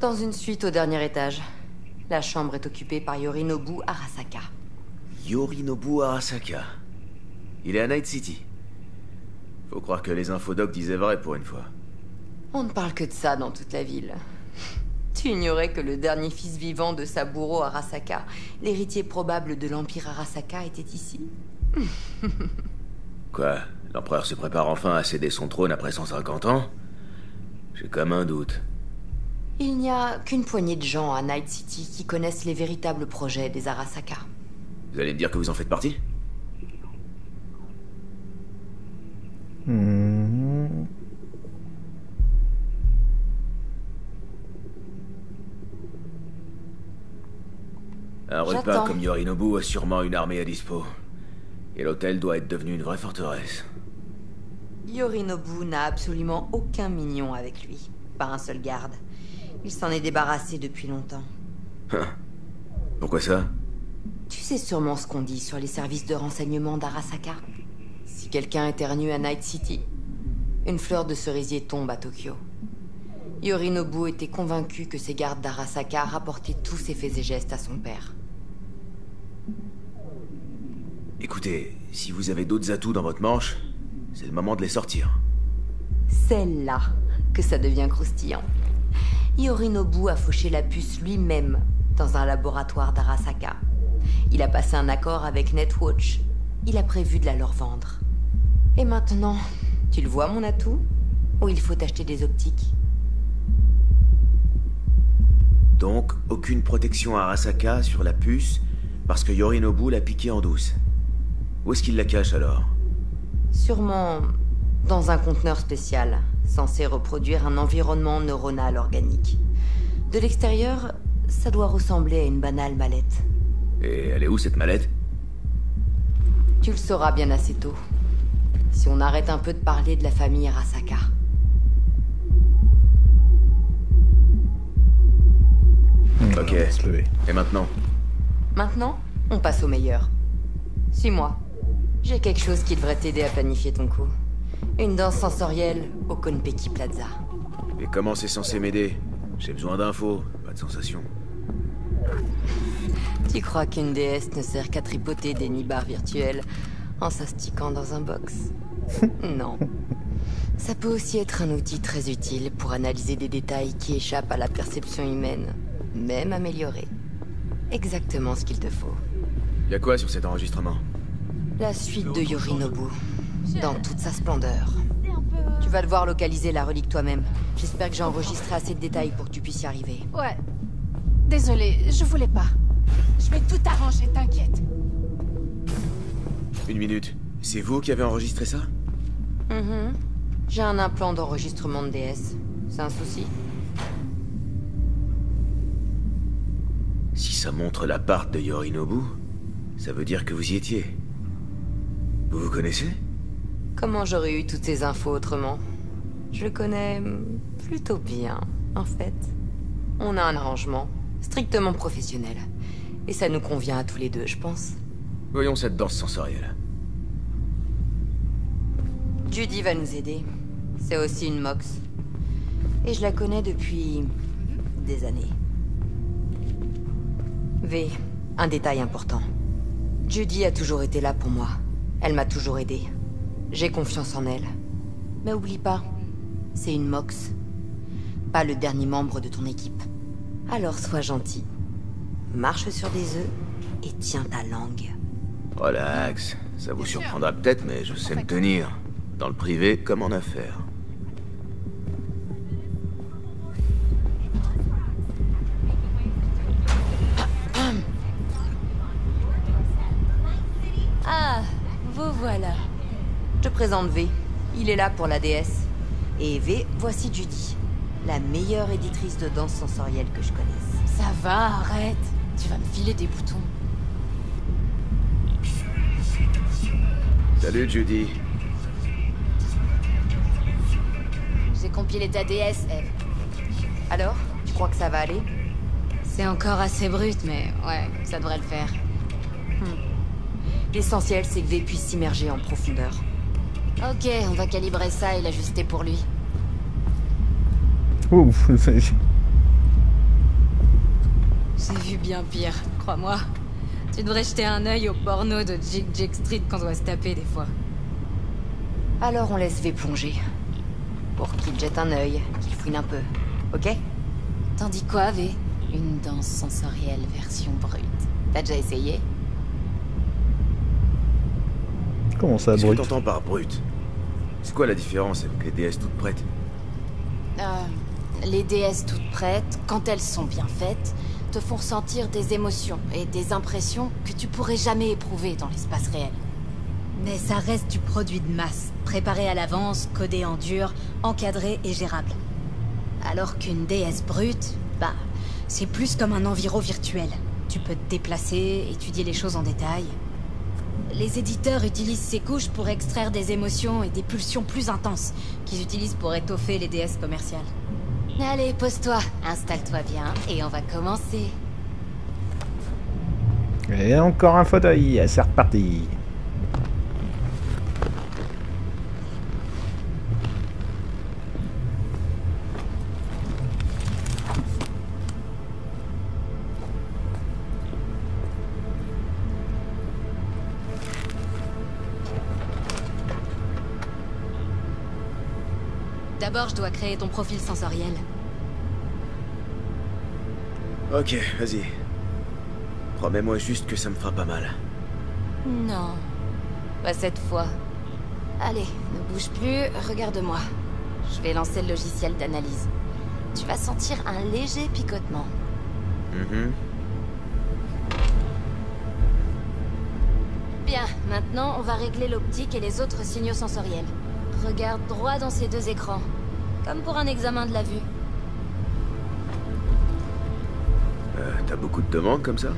Dans une suite au dernier étage. La chambre est occupée par Yorinobu Arasaka. Yorinobu Arasaka. Il est à Night City. Faut croire que les infodocs disaient vrai pour une fois. On ne parle que de ça dans toute la ville. Tu ignorais que le dernier fils vivant de Saburo Arasaka, l'héritier probable de l'Empire Arasaka, était ici? Quoi? L'empereur se prépare enfin à céder son trône après 150 ans? J'ai comme un doute. Il n'y a qu'une poignée de gens à Night City qui connaissent les véritables projets des Arasaka. Vous allez me dire que vous en faites partie? Hmm. Un repas comme Yorinobu a sûrement une armée à dispo. Et l'hôtel doit être devenu une vraie forteresse. Yorinobu n'a absolument aucun mignon avec lui. Pas un seul garde. Il s'en est débarrassé depuis longtemps. Hein? Pourquoi ça? Tu sais sûrement ce qu'on dit sur les services de renseignement d'Arasaka. Si quelqu'un éternue à Night City, une fleur de cerisier tombe à Tokyo. Yorinobu était convaincu que ses gardes d'Arasaka rapportaient tous ses faits et gestes à son père. Écoutez, si vous avez d'autres atouts dans votre manche, c'est le moment de les sortir. C'est là que ça devient croustillant. Yorinobu a fauché la puce lui-même dans un laboratoire d'Arasaka. Il a passé un accord avec Netwatch. Il a prévu de la leur vendre. Et maintenant, tu le vois mon atout? Ou il faut acheter des optiques? Donc, aucune protection à Arasaka sur la puce, parce que Yorinobu l'a piqué en douce. Où est-ce qu'il la cache alors? Sûrement dans un conteneur spécial, censé reproduire un environnement neuronal organique. De l'extérieur, ça doit ressembler à une banale mallette. Et elle est où cette mallette? Tu le sauras bien assez tôt. Si on arrête un peu de parler de la famille Arasaka. Ok. Et maintenant? Maintenant, on passe au meilleur. Suis-moi. J'ai quelque chose qui devrait t'aider à planifier ton coup. Une danse sensorielle au Konpeki Plaza. Et comment c'est censé m'aider? J'ai besoin d'infos, pas de sensations. Tu crois qu'une déesse ne sert qu'à tripoter des nibards virtuels en s'astiquant dans un box? Non. Ça peut aussi être un outil très utile pour analyser des détails qui échappent à la perception humaine, même améliorée. Exactement ce qu'il te faut. Y a quoi sur cet enregistrement? La suite de Yorinobu, dans toute sa splendeur. Tu vas devoir localiser la relique toi-même. J'espère que j'ai enregistré assez de détails pour que tu puisses y arriver. Ouais. Désolé, je voulais pas. Je vais tout arranger, t'inquiète. Une minute. C'est vous qui avez enregistré ça? Mhm. J'ai un implant d'enregistrement de DS. C'est un souci Si ça montre l'appart de Yorinobu, ça veut dire que vous y étiez. Vous vous connaissez? Comment j'aurais eu toutes ces infos autrement? Je le connais plutôt bien, en fait. On a un arrangement, strictement professionnel. Et ça nous convient à tous les deux, je pense. Voyons cette danse sensorielle. Judy va nous aider. C'est aussi une Mox. Et je la connais depuis... des années. V, un détail important. Judy a toujours été là pour moi. Elle m'a toujours aidé. J'ai confiance en elle. Mais oublie pas, c'est une Mox. Pas le dernier membre de ton équipe. Alors sois gentil. Marche sur des œufs et tiens ta langue. Relax. Ça vous surprendra peut-être, mais je sais me tenir. Dans le privé comme en affaires. Présente V. Il est là pour la déesse. Et V, voici Judy. La meilleure éditrice de danse sensorielle que je connaisse. Ça va, arrête. Tu vas me filer des boutons. Salut Judy. J'ai compilé ta déesse, Eve. Alors, tu crois que ça va aller? C'est encore assez brut, mais ouais, ça devrait le faire. L'essentiel, c'est que V puisse s'immerger en profondeur. Ok, on va calibrer ça et l'ajuster pour lui. Ouf, c'est- J'ai vu bien pire, crois-moi. Tu devrais jeter un œil au porno de Jig Jig Street qu'on doit se taper des fois. Alors on laisse V plonger. Pour qu'il jette un œil, qu'il fouine un peu. Ok? T'en dis quoi, V? Une danse sensorielle version brute. T'as déjà essayé? Comment ça, Qu'est-ce que t'entends par brut C'est quoi la différence avec les DS toutes prêtes Euh, les déesses toutes prêtes, quand elles sont bien faites, te font ressentir des émotions et des impressions que tu pourrais jamais éprouver dans l'espace réel. Mais ça reste du produit de masse, préparé à l'avance, codé en dur, encadré et gérable. Alors qu'une déesse brute, bah, c'est plus comme un enviro virtuel. Tu peux te déplacer, étudier les choses en détail. Les éditeurs utilisent ces couches pour extraire des émotions et des pulsions plus intenses, qu'ils utilisent pour étoffer les déesses commerciales. Allez, pose-toi, installe-toi bien et on va commencer. Et encore un fauteuil, c'est reparti. Dois créer ton profil sensoriel. Ok, vas-y. Promets-moi juste que ça me fera pas mal. Non. Pas cette fois. Allez, ne bouge plus, regarde-moi. Je vais lancer le logiciel d'analyse. Tu vas sentir un léger picotement. Mhm. Bien, maintenant on va régler l'optique et les autres signaux sensoriels. Regarde droit dans ces deux écrans. Comme pour un examen de la vue. Euh, T'as beaucoup de demandes comme ça?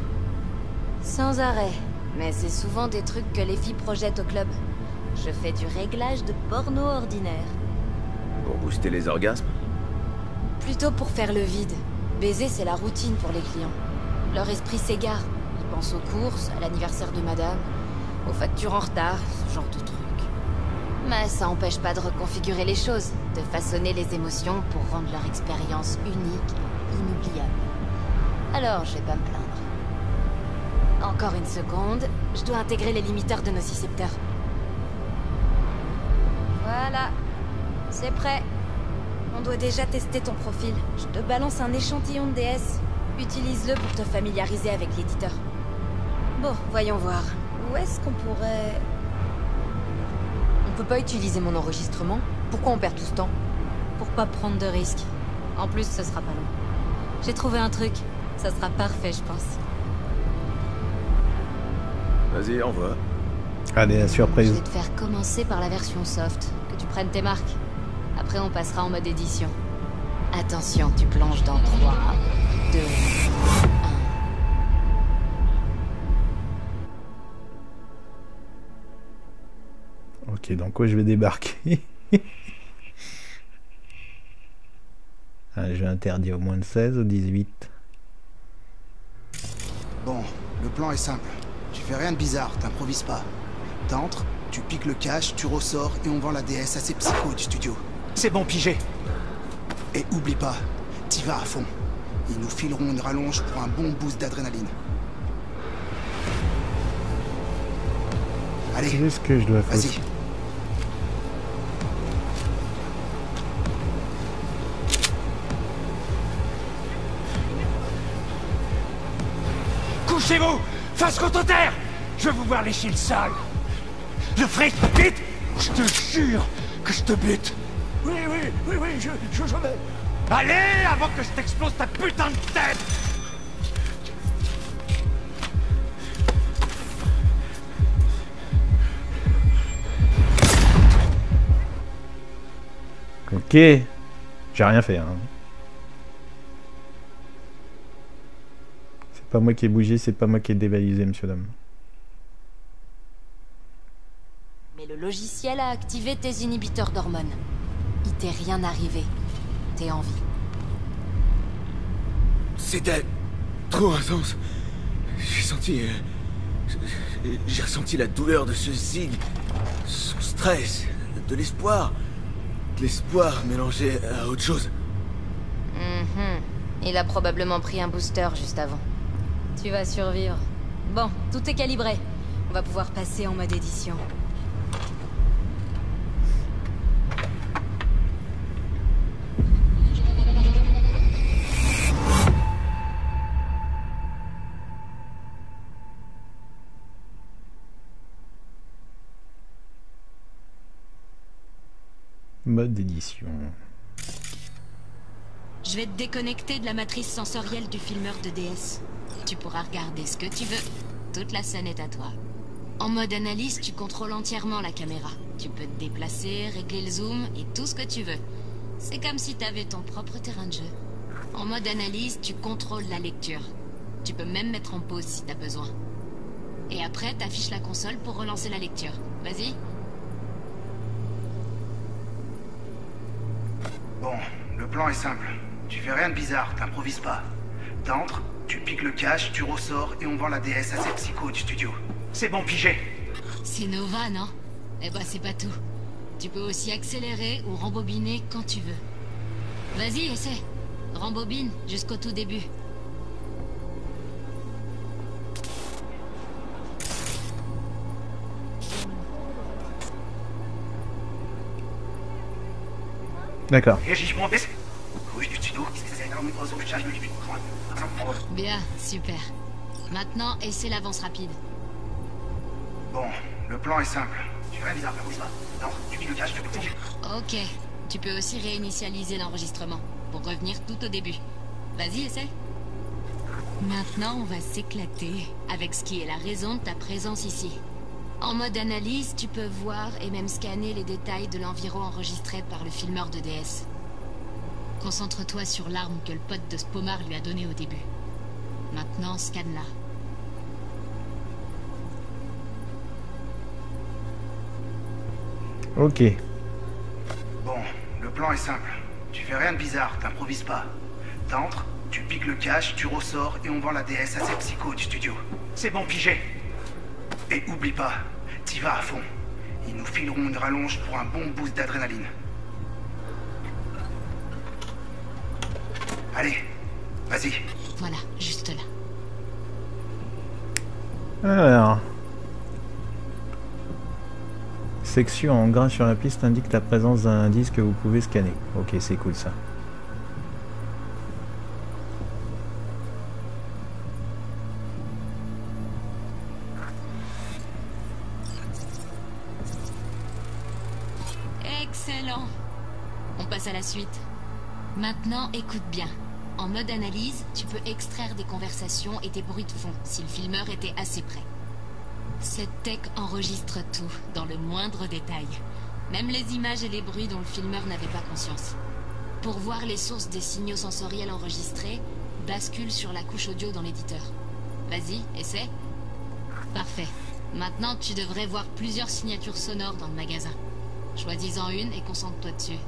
Sans arrêt. Mais c'est souvent des trucs que les filles projettent au club. Je fais du réglage de porno ordinaire. Pour booster les orgasmes? Plutôt pour faire le vide. Baiser, c'est la routine pour les clients. Leur esprit s'égare. Ils Pense aux courses, à l'anniversaire de madame, aux factures en retard, ce genre de truc. Mais ça empêche pas de reconfigurer les choses, de façonner les émotions pour rendre leur expérience unique et inoubliable. Alors, je vais pas me plaindre. Encore une seconde, je dois intégrer les limiteurs de nos nocicepteurs. Voilà, c'est prêt. On doit déjà tester ton profil. Je te balance un échantillon de DS. Utilise-le pour te familiariser avec l'éditeur. Bon, voyons voir. Où est-ce qu'on pourrait... On peut pas utiliser mon enregistrement Pourquoi on perd tout ce temps? Pour pas prendre de risques. En plus, ce sera pas long. J'ai trouvé un truc. Ça sera parfait, je pense. Vas-y, envoie. Allez, la Je surprise. vais te faire commencer par la version soft, que tu prennes tes marques. Après, on passera en mode édition. Attention, tu plonges dans 3, 2, Ok, dans quoi je vais débarquer Un jeu interdit au moins de 16 ou 18 Bon, le plan est simple. Tu fais rien de bizarre, t'improvises pas. T'entres, tu piques le cash, tu ressors et on vend la DS à ces psychos du studio. C'est bon, pigé. Et oublie pas, t'y vas à fond. Ils nous fileront une rallonge pour un bon boost d'adrénaline. Allez, Qu'est-ce que je dois faire? Vas-y. Couchez-vous Face contre terre Je veux vous voir lécher le sol Le fric, vite Je te jure que je te bute Oui, oui, oui, oui, je, je, je vais... Allez, avant que je t'explose ta putain de tête Ok. J'ai rien fait. Hein. Pas moi qui ai bougé, c'est pas moi qui ai dévalisé, monsieur dame. Mais le logiciel a activé tes inhibiteurs d'hormones. Il t'est rien arrivé. T'es en vie. C'était trop intense. J'ai senti. euh, J'ai ressenti la douleur de ce zig, son stress, de l'espoir. De l'espoir mélangé à autre chose. Mhm. Il a probablement pris un booster juste avant. Tu vas survivre. Bon, tout est calibré. On va pouvoir passer en mode édition. Mode d'édition. Je vais te déconnecter de la matrice sensorielle du filmeur de DS. Tu pourras regarder ce que tu veux. Toute la scène est à toi. En mode analyse, tu contrôles entièrement la caméra. Tu peux te déplacer, régler le zoom et tout ce que tu veux. C'est comme si tu avais ton propre terrain de jeu. En mode analyse, tu contrôles la lecture. Tu peux même mettre en pause si t'as besoin. Et après, t'affiches la console pour relancer la lecture. Vas-y. Bon, le plan est simple. Tu fais rien de bizarre, t'improvises pas. T'entres, tu piques le cash, tu ressors et on vend la DS à ces psychos du studio. C'est bon, pigé. C'est Nova, non? Eh ben, c'est pas tout. Tu peux aussi accélérer ou rembobiner quand tu veux. Vas-y, essaie. Rembobine jusqu'au tout début. D'accord. Bien, super. Maintenant, essaie l'avance rapide. Bon, le plan est simple. Tu bizarre, t'improvises pas. Non, tu le peux Ok. Tu peux aussi réinitialiser l'enregistrement pour revenir tout au début. Vas-y, essaie. Maintenant, on va s'éclater avec ce qui est la raison de ta présence ici. En mode analyse, tu peux voir et même scanner les détails de l'environ enregistré par le filmeur de DS. Concentre-toi sur l'arme que le pote de Spomar lui a donnée au début. Maintenant, scanne-la. Ok. Bon, le plan est simple. Tu fais rien de bizarre, t'improvises pas. T'entres, Tu piques le cash, tu ressors et on vend la DS à ces psychos du studio. C'est bon pigé. Et oublie pas, t'y vas à fond. Ils nous fileront une rallonge pour un bon boost d'adrénaline. Allez, vas-y. Voilà, juste là. Alors. Section en gras sur la piste indique la présence d'un indice que vous pouvez scanner. Ok, c'est cool ça. Maintenant, écoute bien. En mode analyse, tu peux extraire des conversations et des bruits de fond si le filmeur était assez près. Cette tech enregistre tout, dans le moindre détail. Même les images et les bruits dont le filmeur n'avait pas conscience. Pour voir les sources des signaux sensoriels enregistrés, bascule sur la couche audio dans l'éditeur. Vas-y, essaie. Parfait. Maintenant, tu devrais voir plusieurs signatures sonores dans le magasin. Choisis-en une et concentre-toi dessus.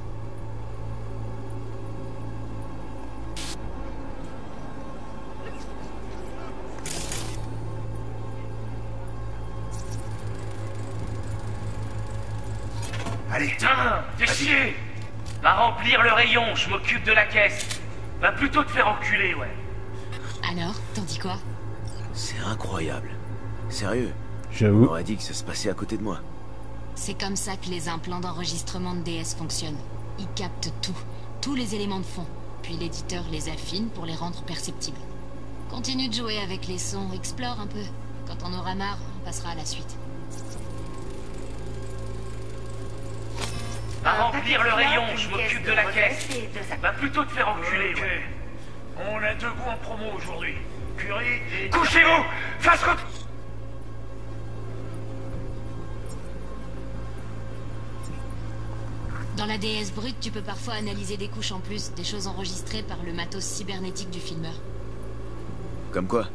Allez. Putain, fais chier Va remplir le rayon, je m'occupe de la caisse. Va plutôt te faire enculer, ouais. Alors, t'en dis quoi? C'est incroyable. Sérieux? J'avoue. On aurait dit que ça se passait à côté de moi. C'est comme ça que les implants d'enregistrement de DS fonctionnent. Ils captent tout, tous les éléments de fond, puis l'éditeur les affine pour les rendre perceptibles. Continue de jouer avec les sons, explore un peu. Quand on aura marre, on passera à la suite. Va remplir le rayon, je m'occupe de la caisse. Va plutôt te faire enculer, ouais. On a deux goûts en promo aujourd'hui. Curry et... Couchez-vous Face contre... Dans la DS brute, tu peux parfois analyser des couches en plus, des choses enregistrées par le matos cybernétique du filmeur. Comme quoi?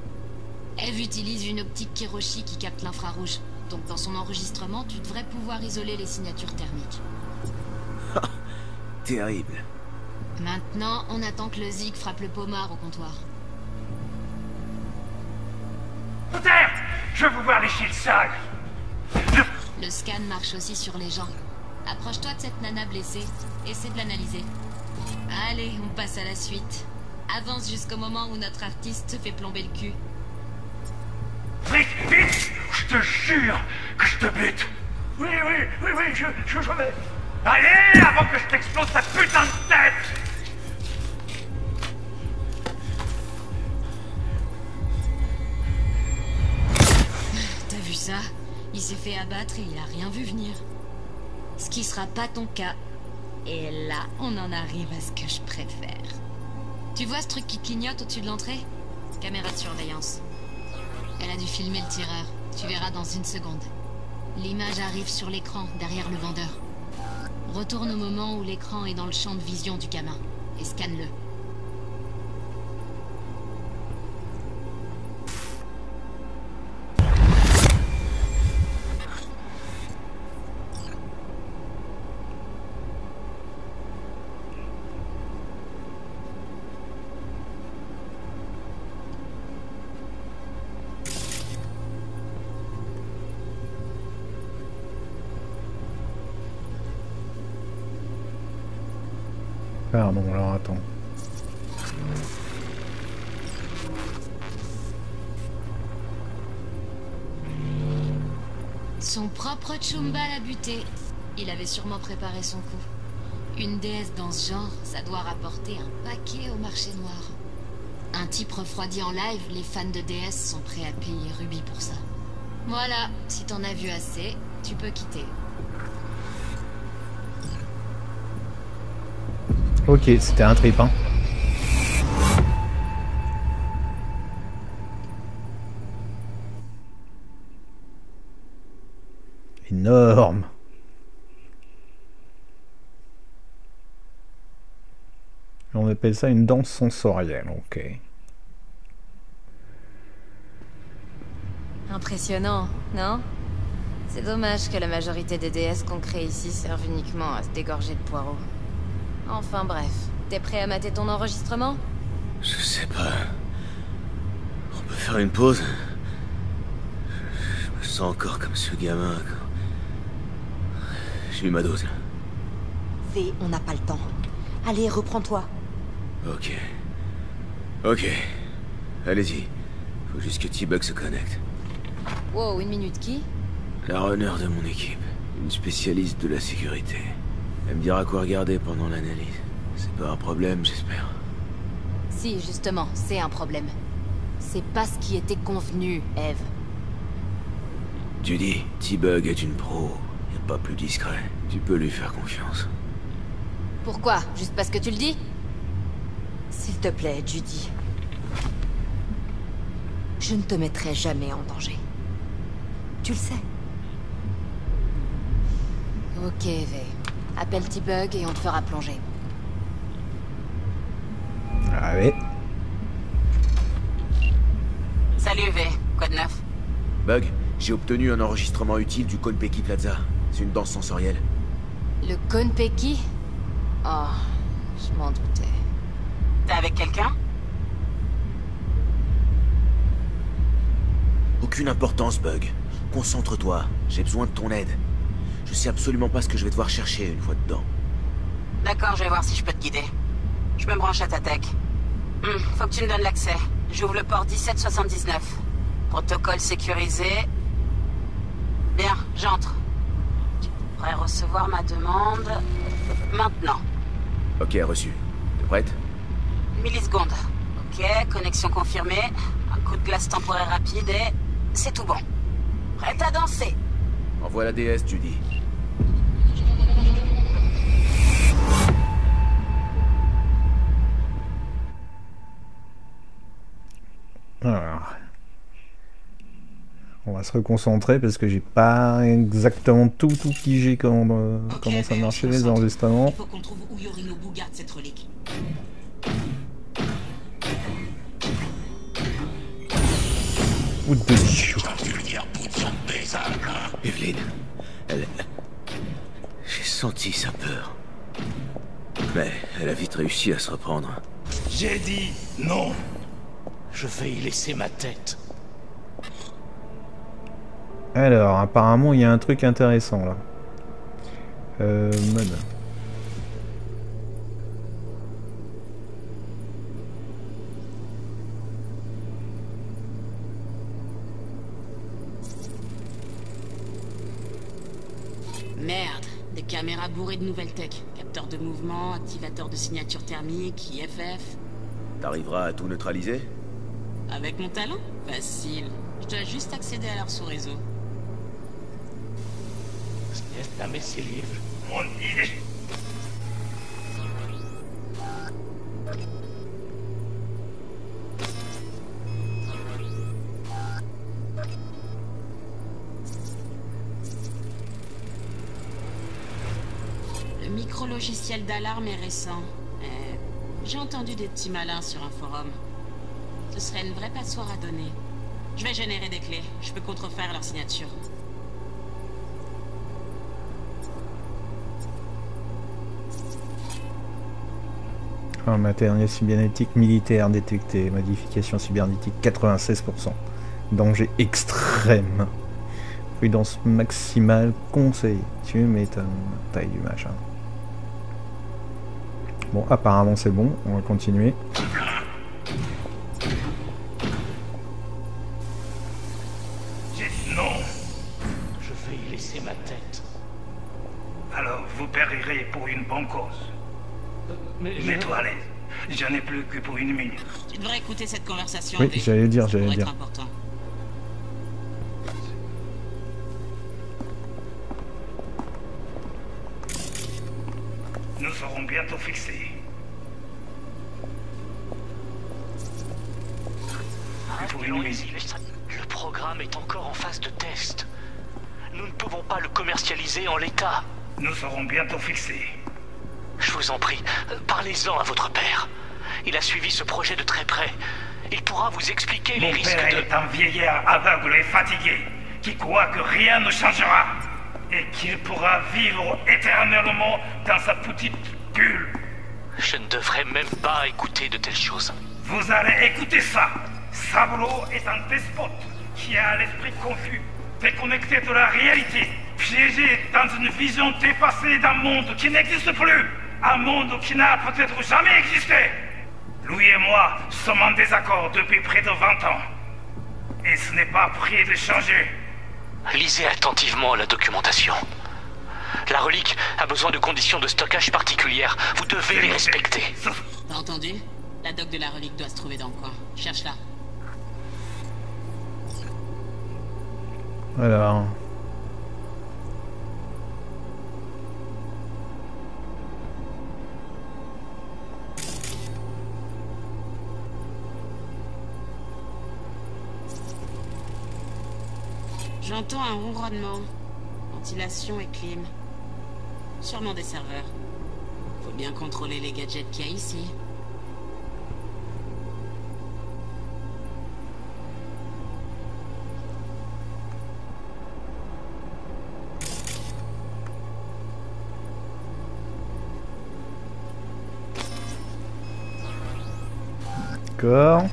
Eve utilise une optique Kiroshi qui capte l'infrarouge. Donc dans son enregistrement, tu devrais pouvoir isoler les signatures thermiques. Terrible. Maintenant, on attend que le Zig frappe le pommard au comptoir. Terre Je veux vous voir lécher le sale Le scan marche aussi sur les gens. Approche-toi de cette nana blessée. Essaie de l'analyser. Allez, on passe à la suite. Avance jusqu'au moment où notre artiste se fait plomber le cul. Vite, vite Je te jure que je te bute Oui, oui, oui, oui, je, je, je vais... Allez, avant que je t'explose ta putain de tête T'as vu ça? Il s'est fait abattre et il a rien vu venir. Ce qui sera pas ton cas. Et là, on en arrive à ce que je préfère. Tu vois ce truc qui clignote au-dessus de l'entrée? Caméra de surveillance. Elle a dû filmer le tireur. Tu verras dans une seconde. L'image arrive sur l'écran, derrière le vendeur. Retourne au moment où l'écran est dans le champ de vision du gamin. Et scanne-le. Pardon, alors attends. Son propre Chumba l'a buté. Il avait sûrement préparé son coup. Une déesse dans ce genre, ça doit rapporter un paquet au marché noir. Un type refroidi en live, les fans de déesse sont prêts à payer Ruby pour ça. Voilà, si t'en as vu assez, tu peux quitter. Ok, c'était un trip, hein. Énorme. On appelle ça une danse sensorielle, ok. Impressionnant, non? C'est dommage que la majorité des DS qu'on crée ici servent uniquement à se dégorger de poireaux. Enfin bref, t'es prêt à mater ton enregistrement? Je sais pas. On peut faire une pause? Je me sens encore comme ce gamin. J'ai eu ma dose. V, on n'a pas le temps. Allez, reprends-toi. Ok. Ok. Allez-y. Faut juste que T-Bug se connecte. Wow, une minute, qui? La runner de mon équipe. Une spécialiste de la sécurité. Elle me dira quoi regarder pendant l'analyse. C'est pas un problème, j'espère. Si, justement, c'est un problème. C'est pas ce qui était convenu, Eve. Judy, T-Bug est une pro. Y a pas plus discret. Tu peux lui faire confiance. Pourquoi? Juste parce que tu le dis? S'il te plaît, Judy. Je ne te mettrai jamais en danger. Tu le sais. Ok, V. Appelle T-Bug et on te fera plonger. Allez. Salut V, quoi de neuf? Bug, j'ai obtenu un enregistrement utile du Konpeki Plaza. C'est une danse sensorielle. Le Konpeki? Oh, je m'en doutais. T'es avec quelqu'un? Aucune importance, Bug. Concentre-toi. J'ai besoin de ton aide. Je sais absolument pas ce que je vais devoir chercher une fois dedans. D'accord, je vais voir si je peux te guider. Je me branche à ta tech. Hmm, faut que tu me donnes l'accès. J'ouvre le port 1779. Protocole sécurisé. Bien, j'entre. Tu pourrais recevoir ma demande maintenant. Ok, reçu. T'es prête? Millisecondes. Ok, connexion confirmée. Un coup de glace temporaire rapide et c'est tout bon. Prête à danser. Envoie la DS, Judy. Alors. On va se reconcentrer parce que j'ai pas exactement tout tout pigé comment, euh, comment ça marchait les enregistrements. Faut qu'on trouve où Yorinobu garde cette relique. Ou de chou. Evelyn, elle... J'ai senti sa peur. Mais elle a vite réussi à se reprendre. J'ai dit non. Je vais y laisser ma tête. Alors, apparemment, il y a un truc intéressant là. Euh, mode. Merde, des caméras bourrées de nouvelles tech. Capteur de mouvement, activateur de signature thermique, IFF. T'arriveras à tout neutraliser? Avec mon talent Facile. Je dois juste accéder à leur sous-réseau. Dame. Le micro-logiciel d'alarme est récent. Euh, J'ai entendu des petits malins sur un forum. Ce serait une vraie passoire à donner. Je vais générer des clés. Je peux contrefaire leur signature. Un matériel cybernétique militaire détecté. Modification cybernétique 96%. Danger extrême. Prudence maximale conseillée. Tu m'étonnes. Taille du machin. Bon, apparemment c'est bon. On va continuer. Écouter cette conversation. Oui, j'allais dire, j'allais dire. important. Vieillard aveugle et fatigué qui croit que rien ne changera et qu'il pourra vivre éternellement dans sa petite bulle. Je ne devrais même pas écouter de telles choses. Vous allez écouter ça. Saburo est un despote qui a l'esprit confus, déconnecté de la réalité, piégé dans une vision dépassée d'un monde qui n'existe plus, un monde qui n'a peut-être jamais existé. Lui et moi sommes en désaccord depuis près de 20 ans. Et ce n'est pas prêt de changer. Lisez attentivement la documentation. La relique a besoin de conditions de stockage particulières. Vous devez les respecter. Entendu La doc de la relique doit se trouver dans le coin. Cherche-la. Alors. J'entends un ronronnement. Ventilation et clim. Sûrement des serveurs. Faut bien contrôler les gadgets qu'il y a ici. D'accord.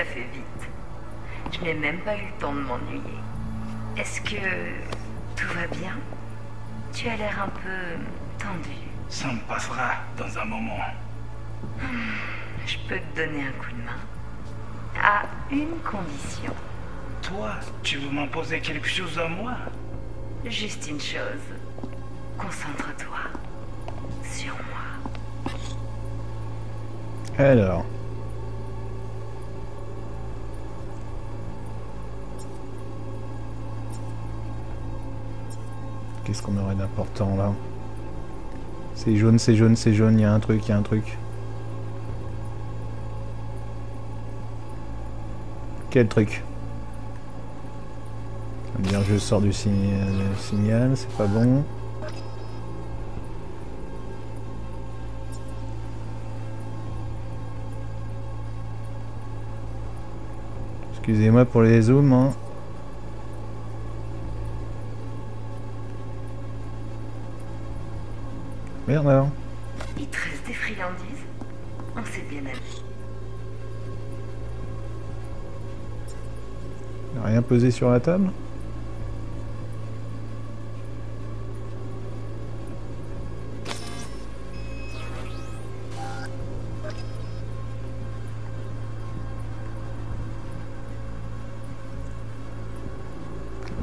As fait vite. Je n'ai même pas eu le temps de m'ennuyer. Est-ce que tout va bien? Tu as l'air un peu tendu. Ça me passera dans un moment. Hmm, Je peux te donner un coup de main. À une condition. Toi, tu veux m'imposer quelque chose à moi? Juste une chose. Concentre-toi sur moi. Alors. Qu'est-ce qu'on aurait d'important là C'est jaune, c'est jaune, c'est jaune, il y a un truc, il y a un truc. Quel truc que je sors du signal, signal c'est pas bon. Excusez-moi pour les zooms. Hein. Merde alors. Des friandises On s'est bien Rien pesé sur la table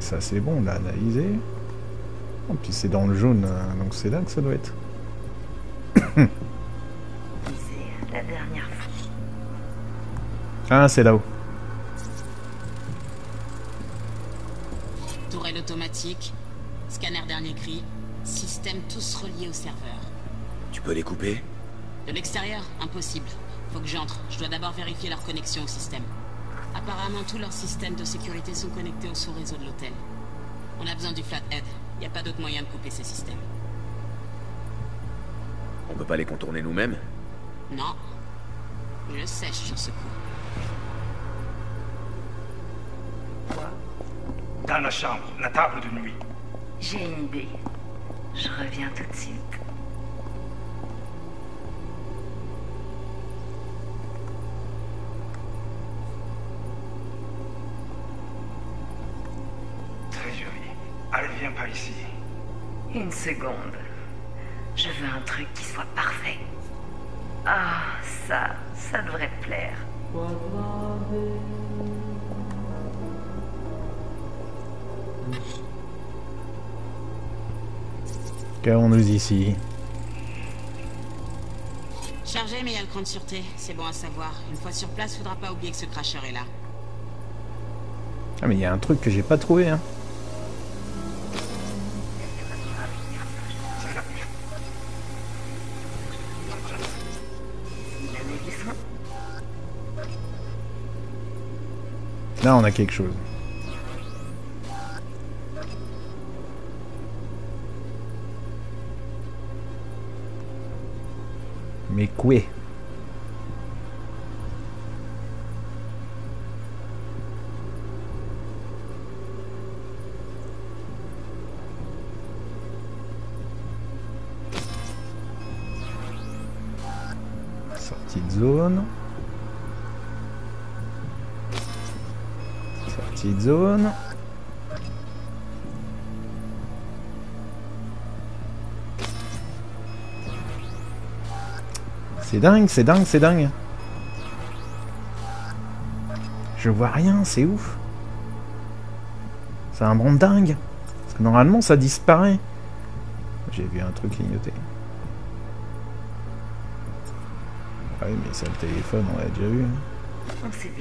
Ça c'est bon, là, analysé. Oh, puis c'est dans le jaune, euh, donc c'est là que ça doit être. C'est la dernière fois. Ah, c'est là-haut. Tourelle automatique, scanner dernier cri, système tous reliés au serveur. Tu peux les couper? De l'extérieur, impossible. Faut que j'entre. Je dois d'abord vérifier leur connexion au système. Apparemment, tous leurs systèmes de sécurité sont connectés au sous-réseau de l'hôtel. On a besoin du flathead. Y a pas d'autre moyen de couper ces systèmes. On peut pas les contourner nous-mêmes Non. Je sèche sur ce coup. Dans la chambre, la table de nuit. J'ai une idée. Je reviens tout de suite. Très joli. Allez, viens par ici. Une seconde. Je veux un truc qui soit parfait. Ah, ça, ça devrait te plaire. Qu'avons-nous ici? Changé, mais il y a le cran de sûreté. C'est bon à savoir. Une fois sur place, faudra pas oublier que ce cracheur est là. Ah mais il y a un truc que j'ai pas trouvé hein. On a quelque chose. Mais quoi? Sortie de zone. Zone. C'est dingue, c'est dingue, c'est dingue. Je vois rien, c'est ouf. C'est un monde dingue. Parce que normalement ça disparaît. J'ai vu un truc clignoter. Ouais, mais c'est le téléphone, on l'a déjà vu. hein. Amusé.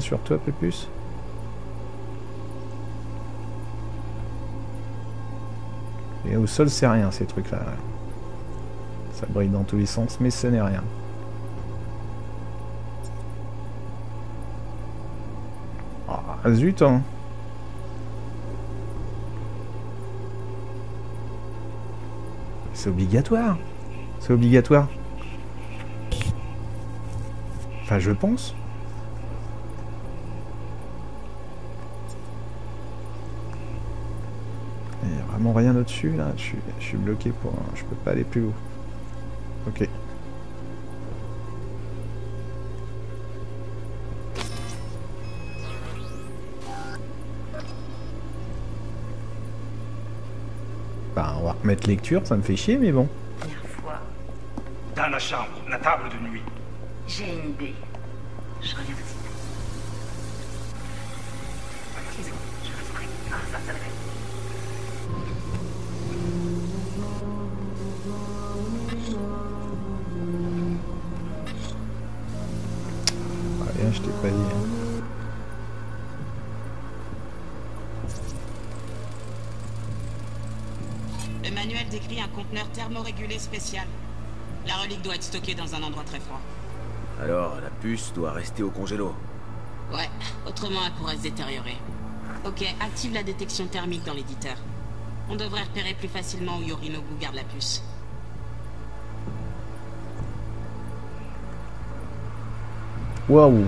Sur toi, Pépus Et au sol, c'est rien, ces trucs-là. Ça brille dans tous les sens, mais ce n'est rien. Ah, zut, hein. C'est obligatoire. C'est obligatoire. Enfin, je pense. Il n'y a vraiment rien au-dessus là, je suis, je suis bloqué pour... un- Je peux pas aller plus haut. Ok. Bah on va remettre lecture, ça me fait chier mais bon. Dans la chambre, la table de nuit. j'ai une idée. Je reviens conteneur thermorégulé spécial. La relique doit être stockée dans un endroit très froid. Alors, la puce doit rester au congélo. Ouais, autrement elle pourrait se détériorer. Ok, active la détection thermique dans l'éditeur. On devrait repérer plus facilement où Yorinobu garde la puce. Waouh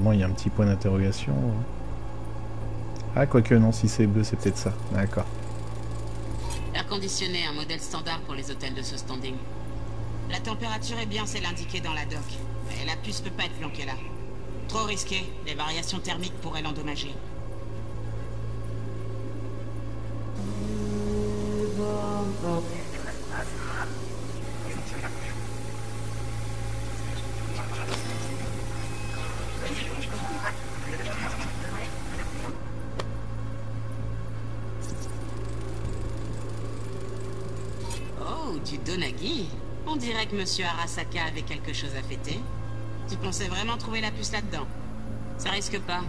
normalement, il y a un petit point d'interrogation. Ah, quoique non, si c'est bleu, c'est peut-être ça. D'accord. Air conditionné, un modèle standard pour les hôtels de ce standing. La température est bien celle indiquée dans la doc. Mais la puce peut pas être planquée là. Trop risqué, les variations thermiques pourraient l'endommager. Oh, du Donagi On dirait Monsieur Arasaka avait quelque chose à fêter. Tu pensais vraiment trouver la puce là-dedans? Ça risque pas.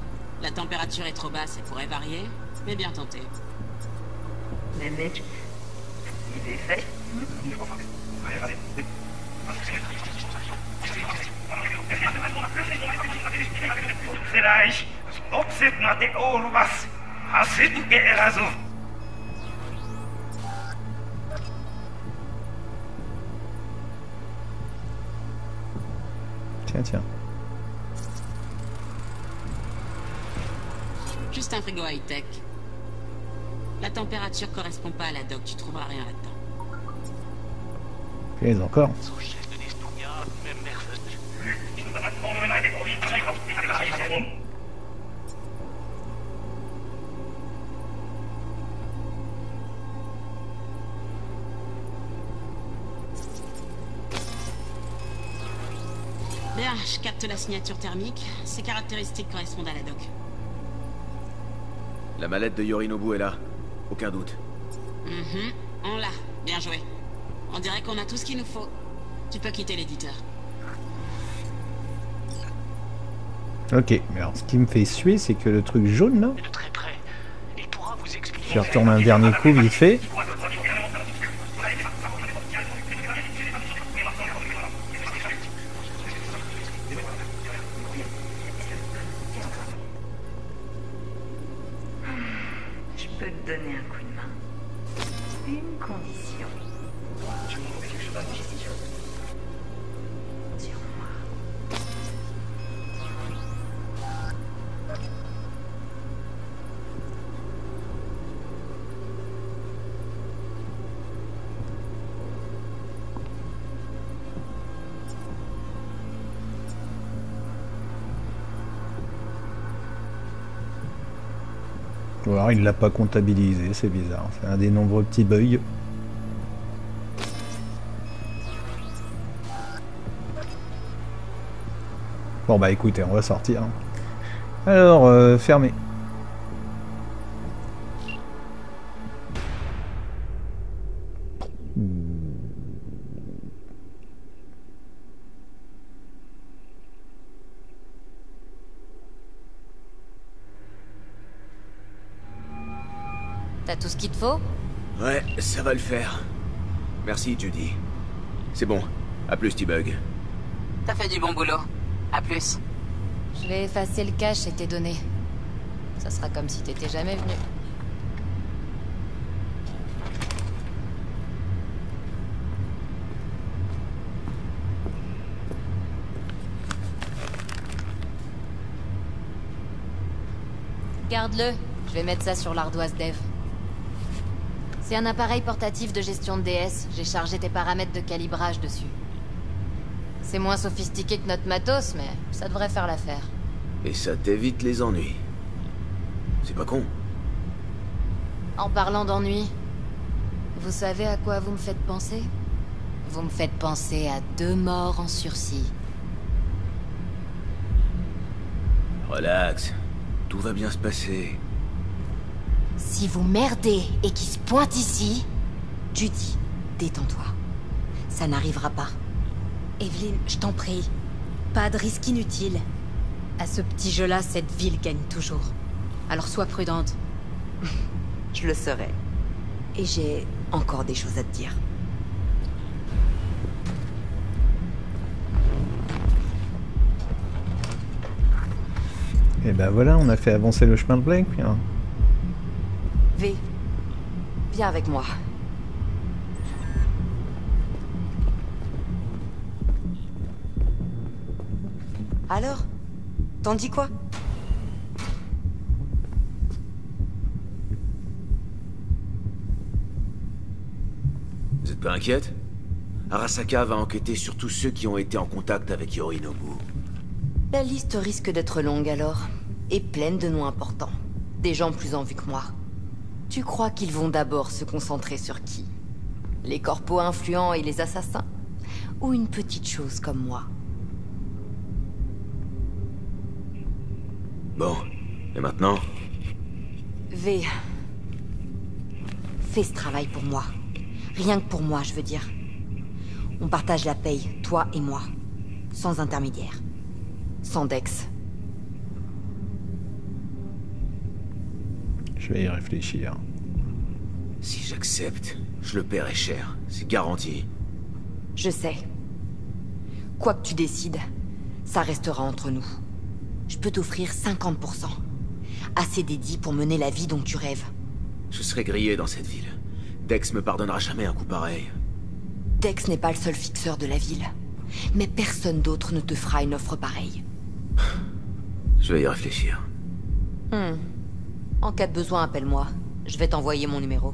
La température est trop basse et pourrait varier, mais bien tenté. Mais mec, il est fait. La température correspond pas à la doc, tu trouveras rien là-dedans. Encore. Bien, je capte la signature thermique. Ces caractéristiques correspondent à la doc. La mallette de Yorinobu est là. Aucun doute. Mhm, on l'a. Bien joué. On dirait qu'on a tout ce qu'il nous faut. Tu peux quitter l'éditeur. Ok, mais alors ce qui me fait suer, c'est que le truc jaune là. Je retourne un dernier coup vite fait. Il l'a pas comptabilisé, c'est bizarre. C'est un des nombreux petits bugs. Bon bah écoutez, on va sortir. Alors, euh, fermé. Qu'il te faut Ouais, ça va le faire. Merci, Judy. C'est bon. À plus, T-Bug. T'as fait du bon boulot. À plus. Je vais effacer le cache et tes données. Ça sera comme si t'étais jamais venu. Garde-le. Je vais mettre ça sur l'ardoise dev. C'est un appareil portatif de gestion de DS. J'ai chargé tes paramètres de calibrage dessus. C'est moins sophistiqué que notre matos, mais ça devrait faire l'affaire. Et ça t'évite les ennuis. C'est pas con. En parlant d'ennui, vous savez à quoi vous me faites penser? Vous me faites penser à deux morts en sursis. Relax. Tout va bien se passer. Si vous merdez et qu'il se pointe ici, Judy, détends-toi. Ça n'arrivera pas. Evelyn, je t'en prie. Pas de risque inutile. À ce petit jeu-là, cette ville gagne toujours. Alors sois prudente. Je le serai. Et j'ai encore des choses à te dire. Et ben voilà, on a fait avancer le chemin de Blake. puis, hein. V, viens avec moi. Alors T'en dis quoi? Vous êtes pas inquiète? Arasaka va enquêter sur tous ceux qui ont été en contact avec Yorinobu. La liste risque d'être longue alors. Et pleine de noms importants. Des gens plus en vue que moi. Tu crois qu'ils vont d'abord se concentrer sur qui? Les corpos influents et les assassins? Ou une petite chose comme moi? Bon. Et maintenant? V. Fais ce travail pour moi. Rien que pour moi, je veux dire. On partage la paye, toi et moi. Sans intermédiaire. Sans Dex. Je vais y réfléchir. Si j'accepte, je le paierai cher. C'est garanti. Je sais. Quoi que tu décides, ça restera entre nous. Je peux t'offrir 50%. Assez dédié pour mener la vie dont tu rêves. Je serai grillé dans cette ville. Dex me pardonnera jamais un coup pareil. Dex n'est pas le seul fixeur de la ville. Mais personne d'autre ne te fera une offre pareille. Je vais y réfléchir. Hmm. En cas de besoin, appelle-moi. Je vais t'envoyer mon numéro.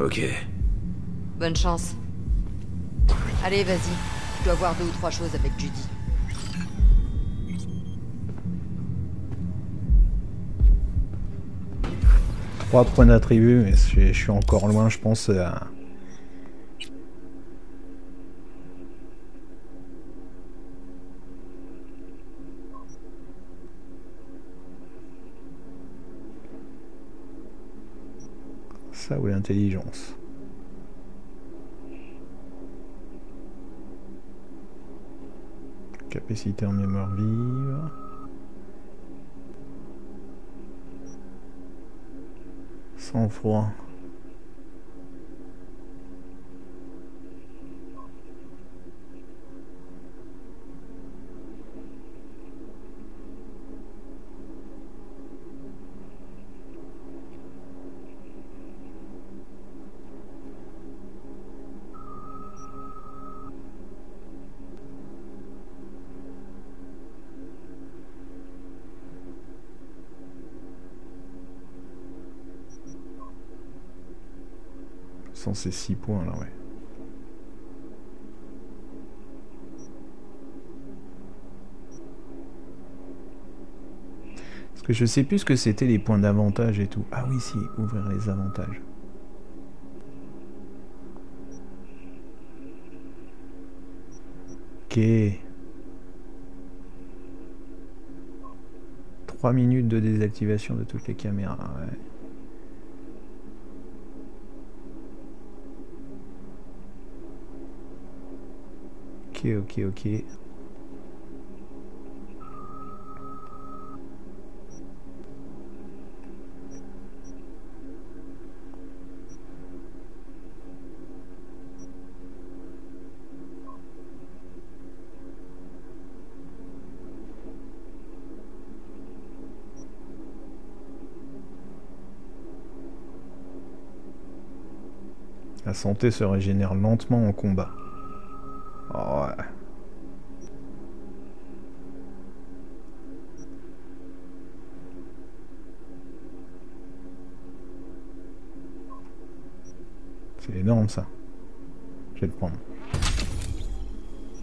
Ok. Bonne chance. Allez, vas-y. Je dois voir deux ou trois choses avec Judy. Trois points d'attribut, mais je je suis encore loin, je pense, à... Ou l'intelligence. Capacité en mémoire vive. Sans ces 6 points là, ouais. Parce que je sais plus ce que c'était les points d'avantage et tout. Ah oui, si, ouvrir les avantages. Ok. 3 minutes de désactivation de toutes les caméras. La santé se régénère lentement en combat. Ça. Je vais le prendre.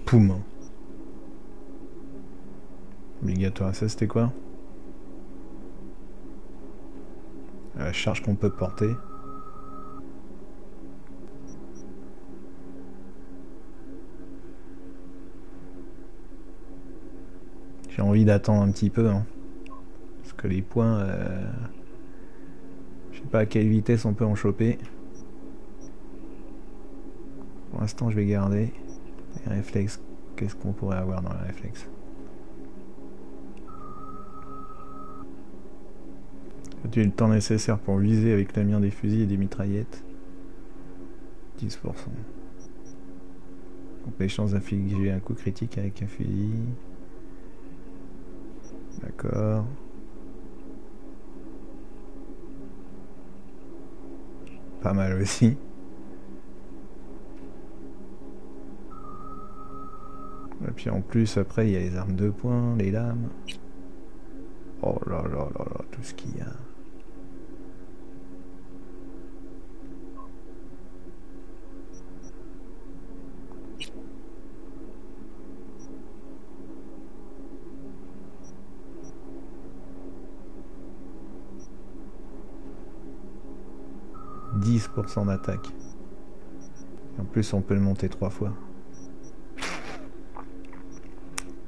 Poum. Obligatoire. Ça c'était quoi? La charge qu'on peut porter. J'ai envie d'attendre un petit peu. hein. Parce que les points... euh, Je sais pas à quelle vitesse on peut en choper. L'instant, je vais garder. Les réflexes, qu'est-ce qu'on pourrait avoir dans les réflexes? As-tu le temps nécessaire pour viser avec la mire des fusils et des mitraillettes? 10%. Donc les chances d'infliger un coup critique avec un fusil. D'accord. Pas mal aussi. Puis en plus, après, il y a les armes de poing, les lames. Oh là là là là, tout ce qu'il y a. « 10% d'attaque. En plus, on peut le monter trois fois.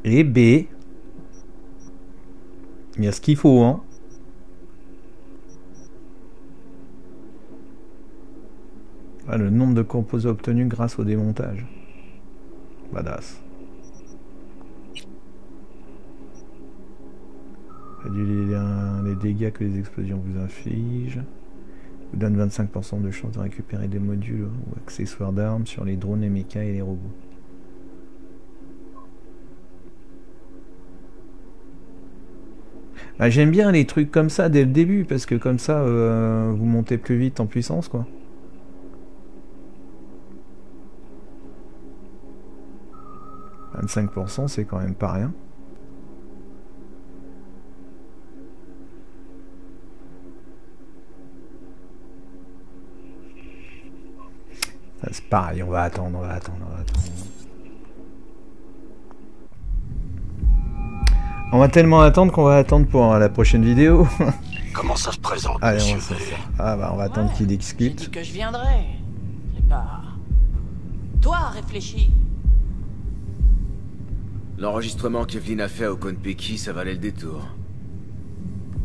Et B. Il y a ce qu'il faut, hein. Ah, le nombre de composés obtenus grâce au démontage. Badass. Réduit les, dégâts que les explosions vous infligent. Vous donne 25% de chance de récupérer des modules ou accessoires d'armes sur les drones, les mechas et les robots. Bah, J'aime bien les trucs comme ça dès le début, parce que comme ça, euh, vous montez plus vite en puissance, quoi. « 25%, c'est quand même pas rien. C'est pareil, on va attendre, on va attendre, on va attendre. On va tellement attendre qu'on va attendre pour la prochaine vidéo. Comment ça se présente, Allez, on va Ah bah on va attendre qu'il J'ai discute. dit que je viendrais. C'est pas... Toi, réfléchis. L'enregistrement qu'Evelyn a fait au Konpeki, ça valait le détour.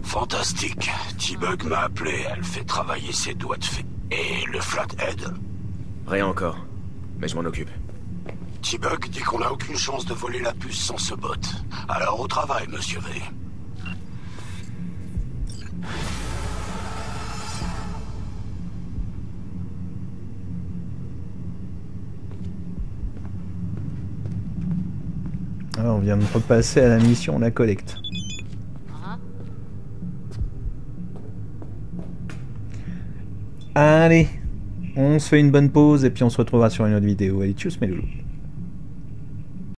Fantastique. T-Bug m'a appelé, elle fait travailler ses doigts de fée. Et le Flathead Rien encore. Mais je m'en occupe. T-Bug dit qu'on n'a aucune chance de voler la puce sans ce bot. Alors au travail, monsieur V. Ah, on vient de repasser à la mission la collecte. Allez, on se fait une bonne pause et puis on se retrouvera sur une autre vidéo. Allez, tchuss mes loulous.